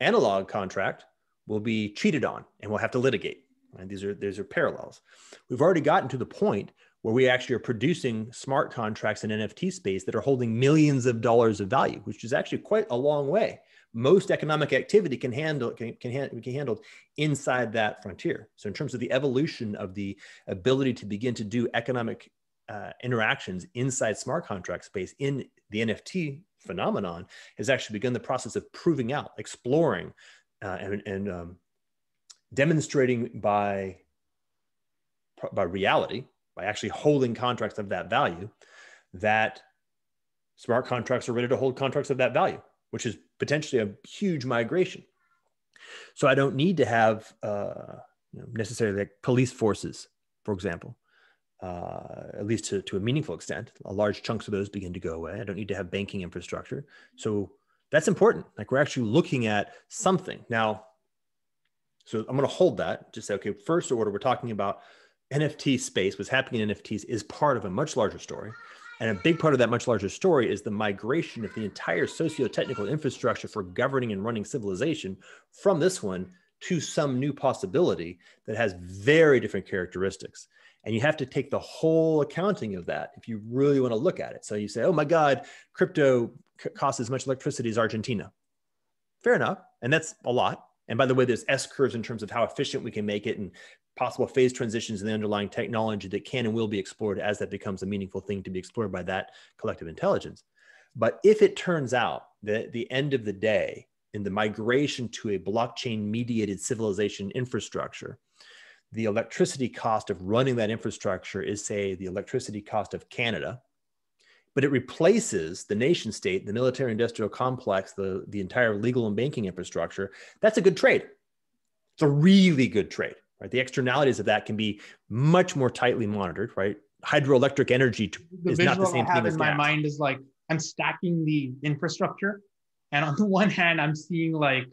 analog contract will be cheated on and we'll have to litigate. And these are these are parallels. We've already gotten to the point where we actually are producing smart contracts in NFT space that are holding millions of dollars of value, which is actually quite a long way. Most economic activity can handle can, can, can handled inside that frontier. So in terms of the evolution of the ability to begin to do economic uh, interactions inside smart contract space in the NFT phenomenon has actually begun the process of proving out, exploring, uh, and, and um, demonstrating by by reality, by actually holding contracts of that value, that smart contracts are ready to hold contracts of that value, which is potentially a huge migration. So I don't need to have uh, you know, necessarily like police forces, for example, uh, at least to, to a meaningful extent. A large chunks of those begin to go away. I don't need to have banking infrastructure. So that's important. Like we're actually looking at something. Now, so I'm going to hold that, just say, okay, first order, we're talking about NFT space, what's happening in NFTs is part of a much larger story. And a big part of that much larger story is the migration of the entire socio-technical infrastructure for governing and running civilization from this one to some new possibility that has very different characteristics. And you have to take the whole accounting of that if you really want to look at it. So you say, oh my God, crypto costs as much electricity as Argentina. Fair enough. And that's a lot. And by the way, there's S curves in terms of how efficient we can make it and possible phase transitions in the underlying technology that can and will be explored as that becomes a meaningful thing to be explored by that collective intelligence. But if it turns out that at the end of the day, in the migration to a blockchain mediated civilization infrastructure, the electricity cost of running that infrastructure is, say, the electricity cost of Canada, but it replaces the nation state, the military industrial complex, the, the entire legal and banking infrastructure. That's a good trade. It's a really good trade, right? The externalities of that can be much more tightly monitored, right? Hydroelectric energy the is not the same I have thing in my gas. mind is like I'm stacking the infrastructure, and on the one hand, I'm seeing like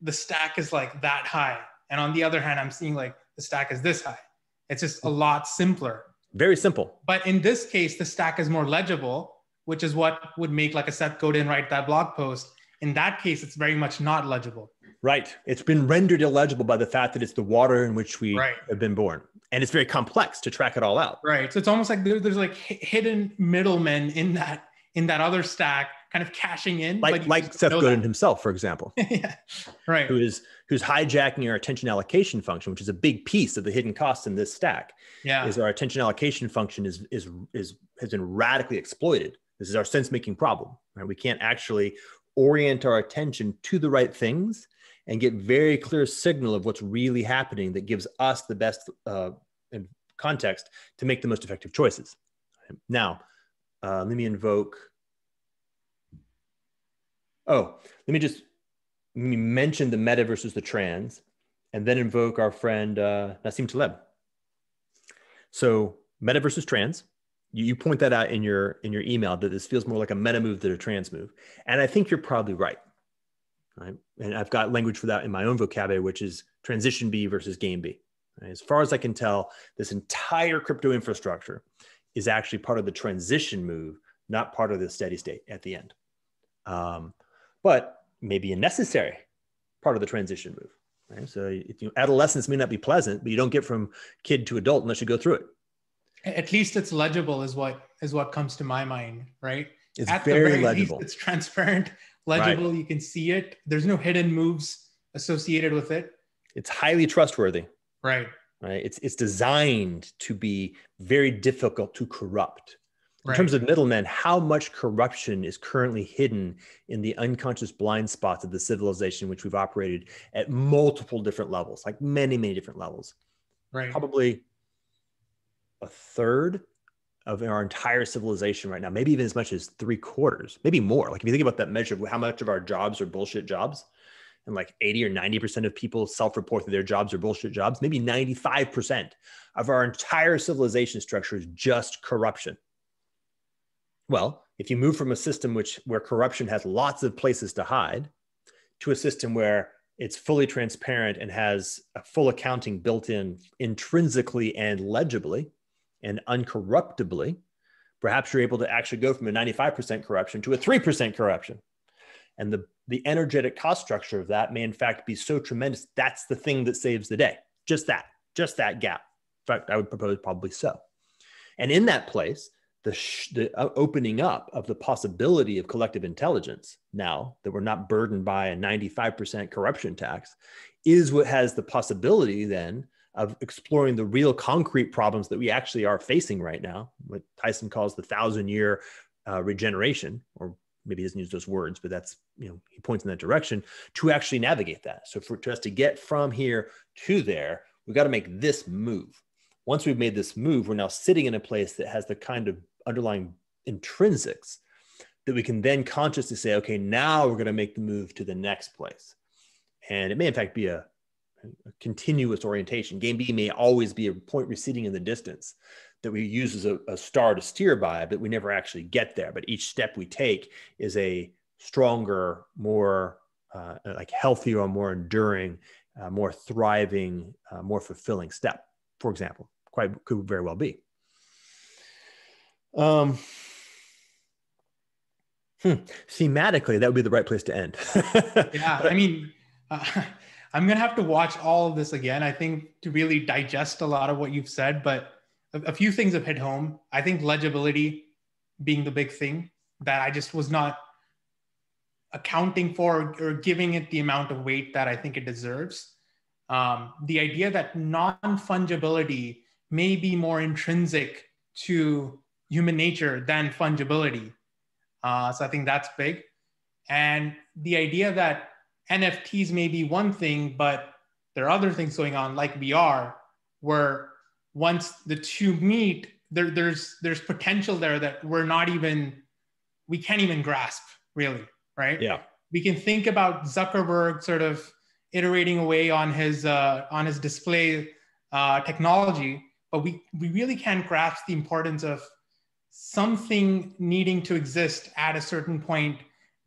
the stack is like that high, and on the other hand, I'm seeing like the stack is this high. It's just a lot simpler very simple. But in this case, the stack is more legible, which is what would make like a Seth Godin write that blog post. In that case, it's very much not legible. Right. It's been rendered illegible by the fact that it's the water in which we right. have been born. And it's very complex to track it all out. Right. So it's almost like there, there's like hidden middlemen in that in that other stack kind of cashing in. Like like Seth Godin that. himself, for example. yeah. Right. Who is who's hijacking our attention allocation function, which is a big piece of the hidden costs in this stack. Yeah. Is our attention allocation function is is is has been radically exploited. This is our sense making problem. Right? We can't actually orient our attention to the right things and get very clear signal of what's really happening that gives us the best uh, context to make the most effective choices. Now, uh, let me invoke. Oh, let me just we mention the meta versus the trans, and then invoke our friend uh, Nassim Taleb. So meta versus trans, you, you point that out in your in your email that this feels more like a meta move than a trans move, and I think you're probably right. Right, and I've got language for that in my own vocabulary, which is transition B versus game B. Right? As far as I can tell, this entire crypto infrastructure is actually part of the transition move, not part of the steady state at the end. Um, but maybe a necessary part of the transition move. Right? So you, adolescence may not be pleasant, but you don't get from kid to adult unless you go through it. At least it's legible, is what is what comes to my mind, right? It's At very, very legible. It's transparent, legible. Right. You can see it. There's no hidden moves associated with it. It's highly trustworthy. Right. Right. It's it's designed to be very difficult to corrupt in right. terms of middlemen, how much corruption is currently hidden in the unconscious blind spots of the civilization, which we've operated at multiple different levels, like many, many different levels. Right. Probably a third of our entire civilization right now, maybe even as much as three quarters, maybe more. Like if you think about that measure of how much of our jobs are bullshit jobs, and like 80 or 90% of people self report that their jobs are bullshit jobs, maybe 95% of our entire civilization structure is just corruption. Well, if you move from a system which where corruption has lots of places to hide to a system where it's fully transparent and has a full accounting built in intrinsically and legibly and uncorruptibly, perhaps you're able to actually go from a 95% corruption to a 3% corruption. And the, the energetic cost structure of that may, in fact, be so tremendous. That's the thing that saves the day. Just that, just that gap. In fact, I would propose probably so. And in that place, the, sh- the uh, opening up of the possibility of collective intelligence now that we're not burdened by a 95% corruption tax is what has the possibility then of exploring the real concrete problems that we actually are facing right now what tyson calls the thousand year uh, regeneration or maybe he doesn't use those words but that's you know he points in that direction to actually navigate that. So for us to get from here to there we've got to make this move once we've made this move, we're now sitting in a place that has the kind of underlying intrinsics that we can then consciously say, okay, now we're going to make the move to the next place. And it may, in fact, be a, a, continuous orientation. Game B may always be a point receding in the distance that we use as a, a star to steer by, but we never actually get there. But each step we take is a stronger, more uh, like healthier, or more enduring, uh, more thriving, uh, more fulfilling step, for example, quite could very well be. Um, hmm. Thematically, that would be the right place to end. yeah, I mean, uh, I'm gonna have to watch all of this again. I think to really digest a lot of what you've said, but a, a few things have hit home. I think legibility being the big thing that I just was not accounting for or giving it the amount of weight that I think it deserves. Um, the idea that non fungibility may be more intrinsic to human nature than fungibility. Uh, so I think that's big. And the idea that NFTs may be one thing, but there are other things going on, like VR, where once the two meet, there, there's there's potential there that we're not even we can't even grasp really right yeah we can think about zuckerberg sort of iterating away on his uh, on his display uh, technology but we we really can't grasp the importance of something needing to exist at a certain point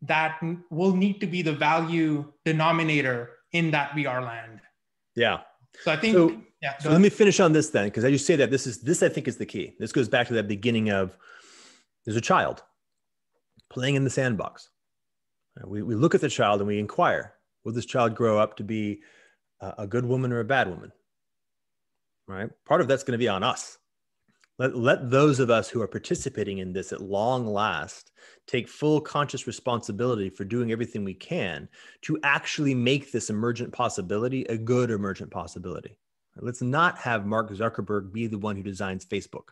that will need to be the value denominator in that VR land. Yeah. So I think so, yeah. So let me finish on this then, because as you say that this is this I think is the key. This goes back to that beginning of there's a child playing in the sandbox. We, we look at the child and we inquire, will this child grow up to be a, a good woman or a bad woman? Right? Part of that's going to be on us. Let, let those of us who are participating in this at long last take full conscious responsibility for doing everything we can to actually make this emergent possibility a good emergent possibility. Let's not have Mark Zuckerberg be the one who designs Facebook.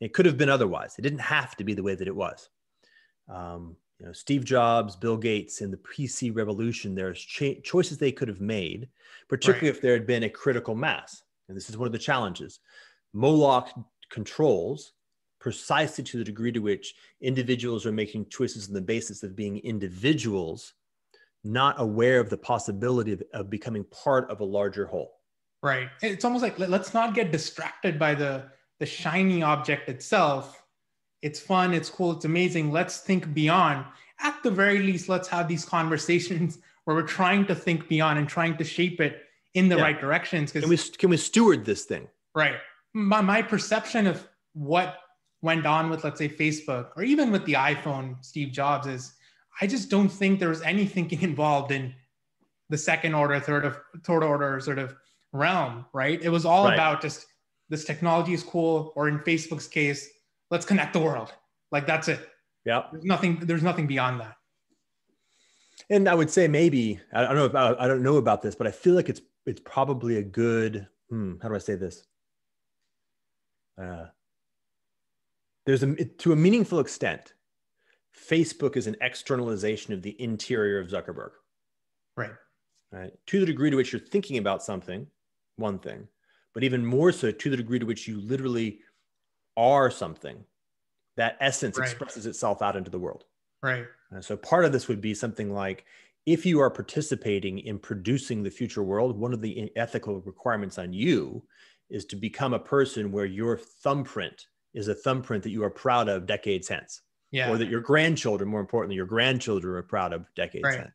It could have been otherwise. It didn't have to be the way that it was. Um, you know, Steve Jobs, Bill Gates, in the PC revolution, there's cha- choices they could have made, particularly right. if there had been a critical mass. And this is one of the challenges. Moloch controls precisely to the degree to which individuals are making choices on the basis of being individuals, not aware of the possibility of, of becoming part of a larger whole. Right. It's almost like let's not get distracted by the the shiny object itself. It's fun, it's cool, it's amazing. Let's think beyond. At the very least, let's have these conversations where we're trying to think beyond and trying to shape it in the yeah. right directions. Can we can we steward this thing? Right my, my perception of what went on with let's say facebook or even with the iphone steve jobs is i just don't think there was any thinking involved in the second order third of third order sort of realm right it was all right. about just this technology is cool or in facebook's case let's connect the world like that's it yeah there's nothing there's nothing beyond that and i would say maybe i don't know about i don't know about this but i feel like it's it's probably a good hmm, how do i say this? Uh, there's a to a meaningful extent facebook is an externalization of the interior of zuckerberg. Right. Right? To the degree to which you're thinking about something one thing but even more so to the degree to which you literally are something that essence right. expresses itself out into the world. Right. Uh, so part of this would be something like if you are participating in producing the future world one of the ethical requirements on you is to become a person where your thumbprint is a thumbprint that you are proud of decades hence. Yeah. Or that your grandchildren, more importantly, your grandchildren are proud of decades right. hence.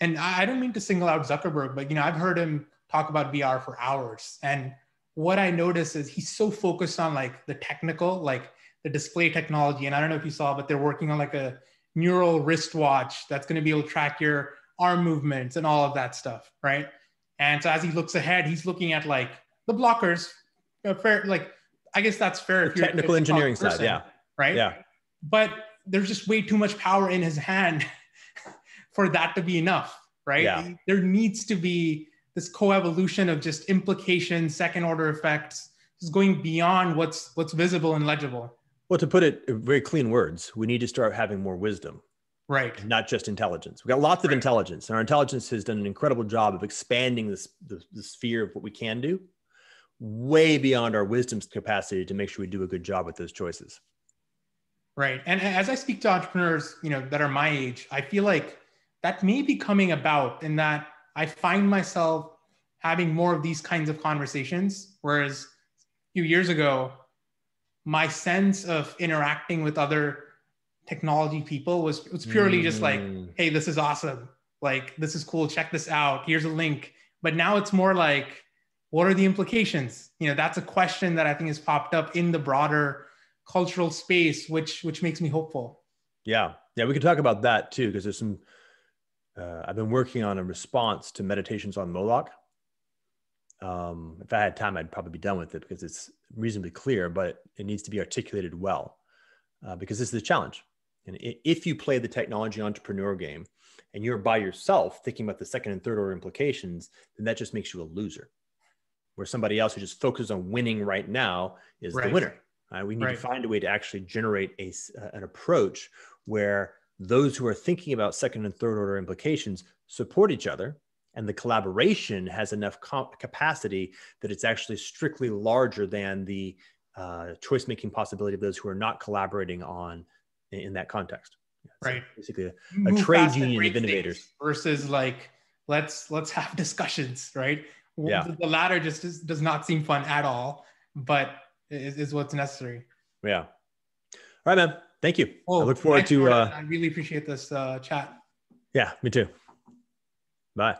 And I don't mean to single out Zuckerberg, but you know, I've heard him talk about VR for hours. And what I notice is he's so focused on like the technical, like the display technology. And I don't know if you saw, but they're working on like a neural wristwatch that's going to be able to track your arm movements and all of that stuff. Right. And so as he looks ahead, he's looking at like the blockers, uh, fair, like I guess that's fair. If you're the technical engineering person, side, yeah, right, yeah. But there's just way too much power in his hand for that to be enough, right? Yeah. There needs to be this coevolution of just implications, second order effects, just going beyond what's what's visible and legible. Well, to put it in very clean words, we need to start having more wisdom. Right. Not just intelligence. We've got lots of right. intelligence, and our intelligence has done an incredible job of expanding this the, the sphere of what we can do way beyond our wisdom's capacity to make sure we do a good job with those choices. Right. And as I speak to entrepreneurs, you know, that are my age, I feel like that may be coming about in that I find myself having more of these kinds of conversations. Whereas a few years ago, my sense of interacting with other technology people was was purely mm. just like, mm. hey, this is awesome. Like this is cool. Check this out. Here's a link. But now it's more like, what are the implications you know that's a question that i think has popped up in the broader cultural space which which makes me hopeful yeah yeah we could talk about that too because there's some uh, i've been working on a response to meditations on moloch um, if i had time i'd probably be done with it because it's reasonably clear but it needs to be articulated well uh, because this is the challenge and if you play the technology entrepreneur game and you're by yourself thinking about the second and third order implications then that just makes you a loser where somebody else who just focuses on winning right now is right. the winner. Uh, we need right. to find a way to actually generate a, uh, an approach where those who are thinking about second and third order implications support each other and the collaboration has enough comp- capacity that it's actually strictly larger than the uh, choice making possibility of those who are not collaborating on in, in that context. Right. Basically, a, a trade union of innovators versus like let's let's have discussions, right? Yeah. The, latter just is, does not seem fun at all, but is, is what's necessary. Yeah. All right, man. Thank you. I look forward to. Uh, I really appreciate this uh, chat. Yeah, me too. Bye.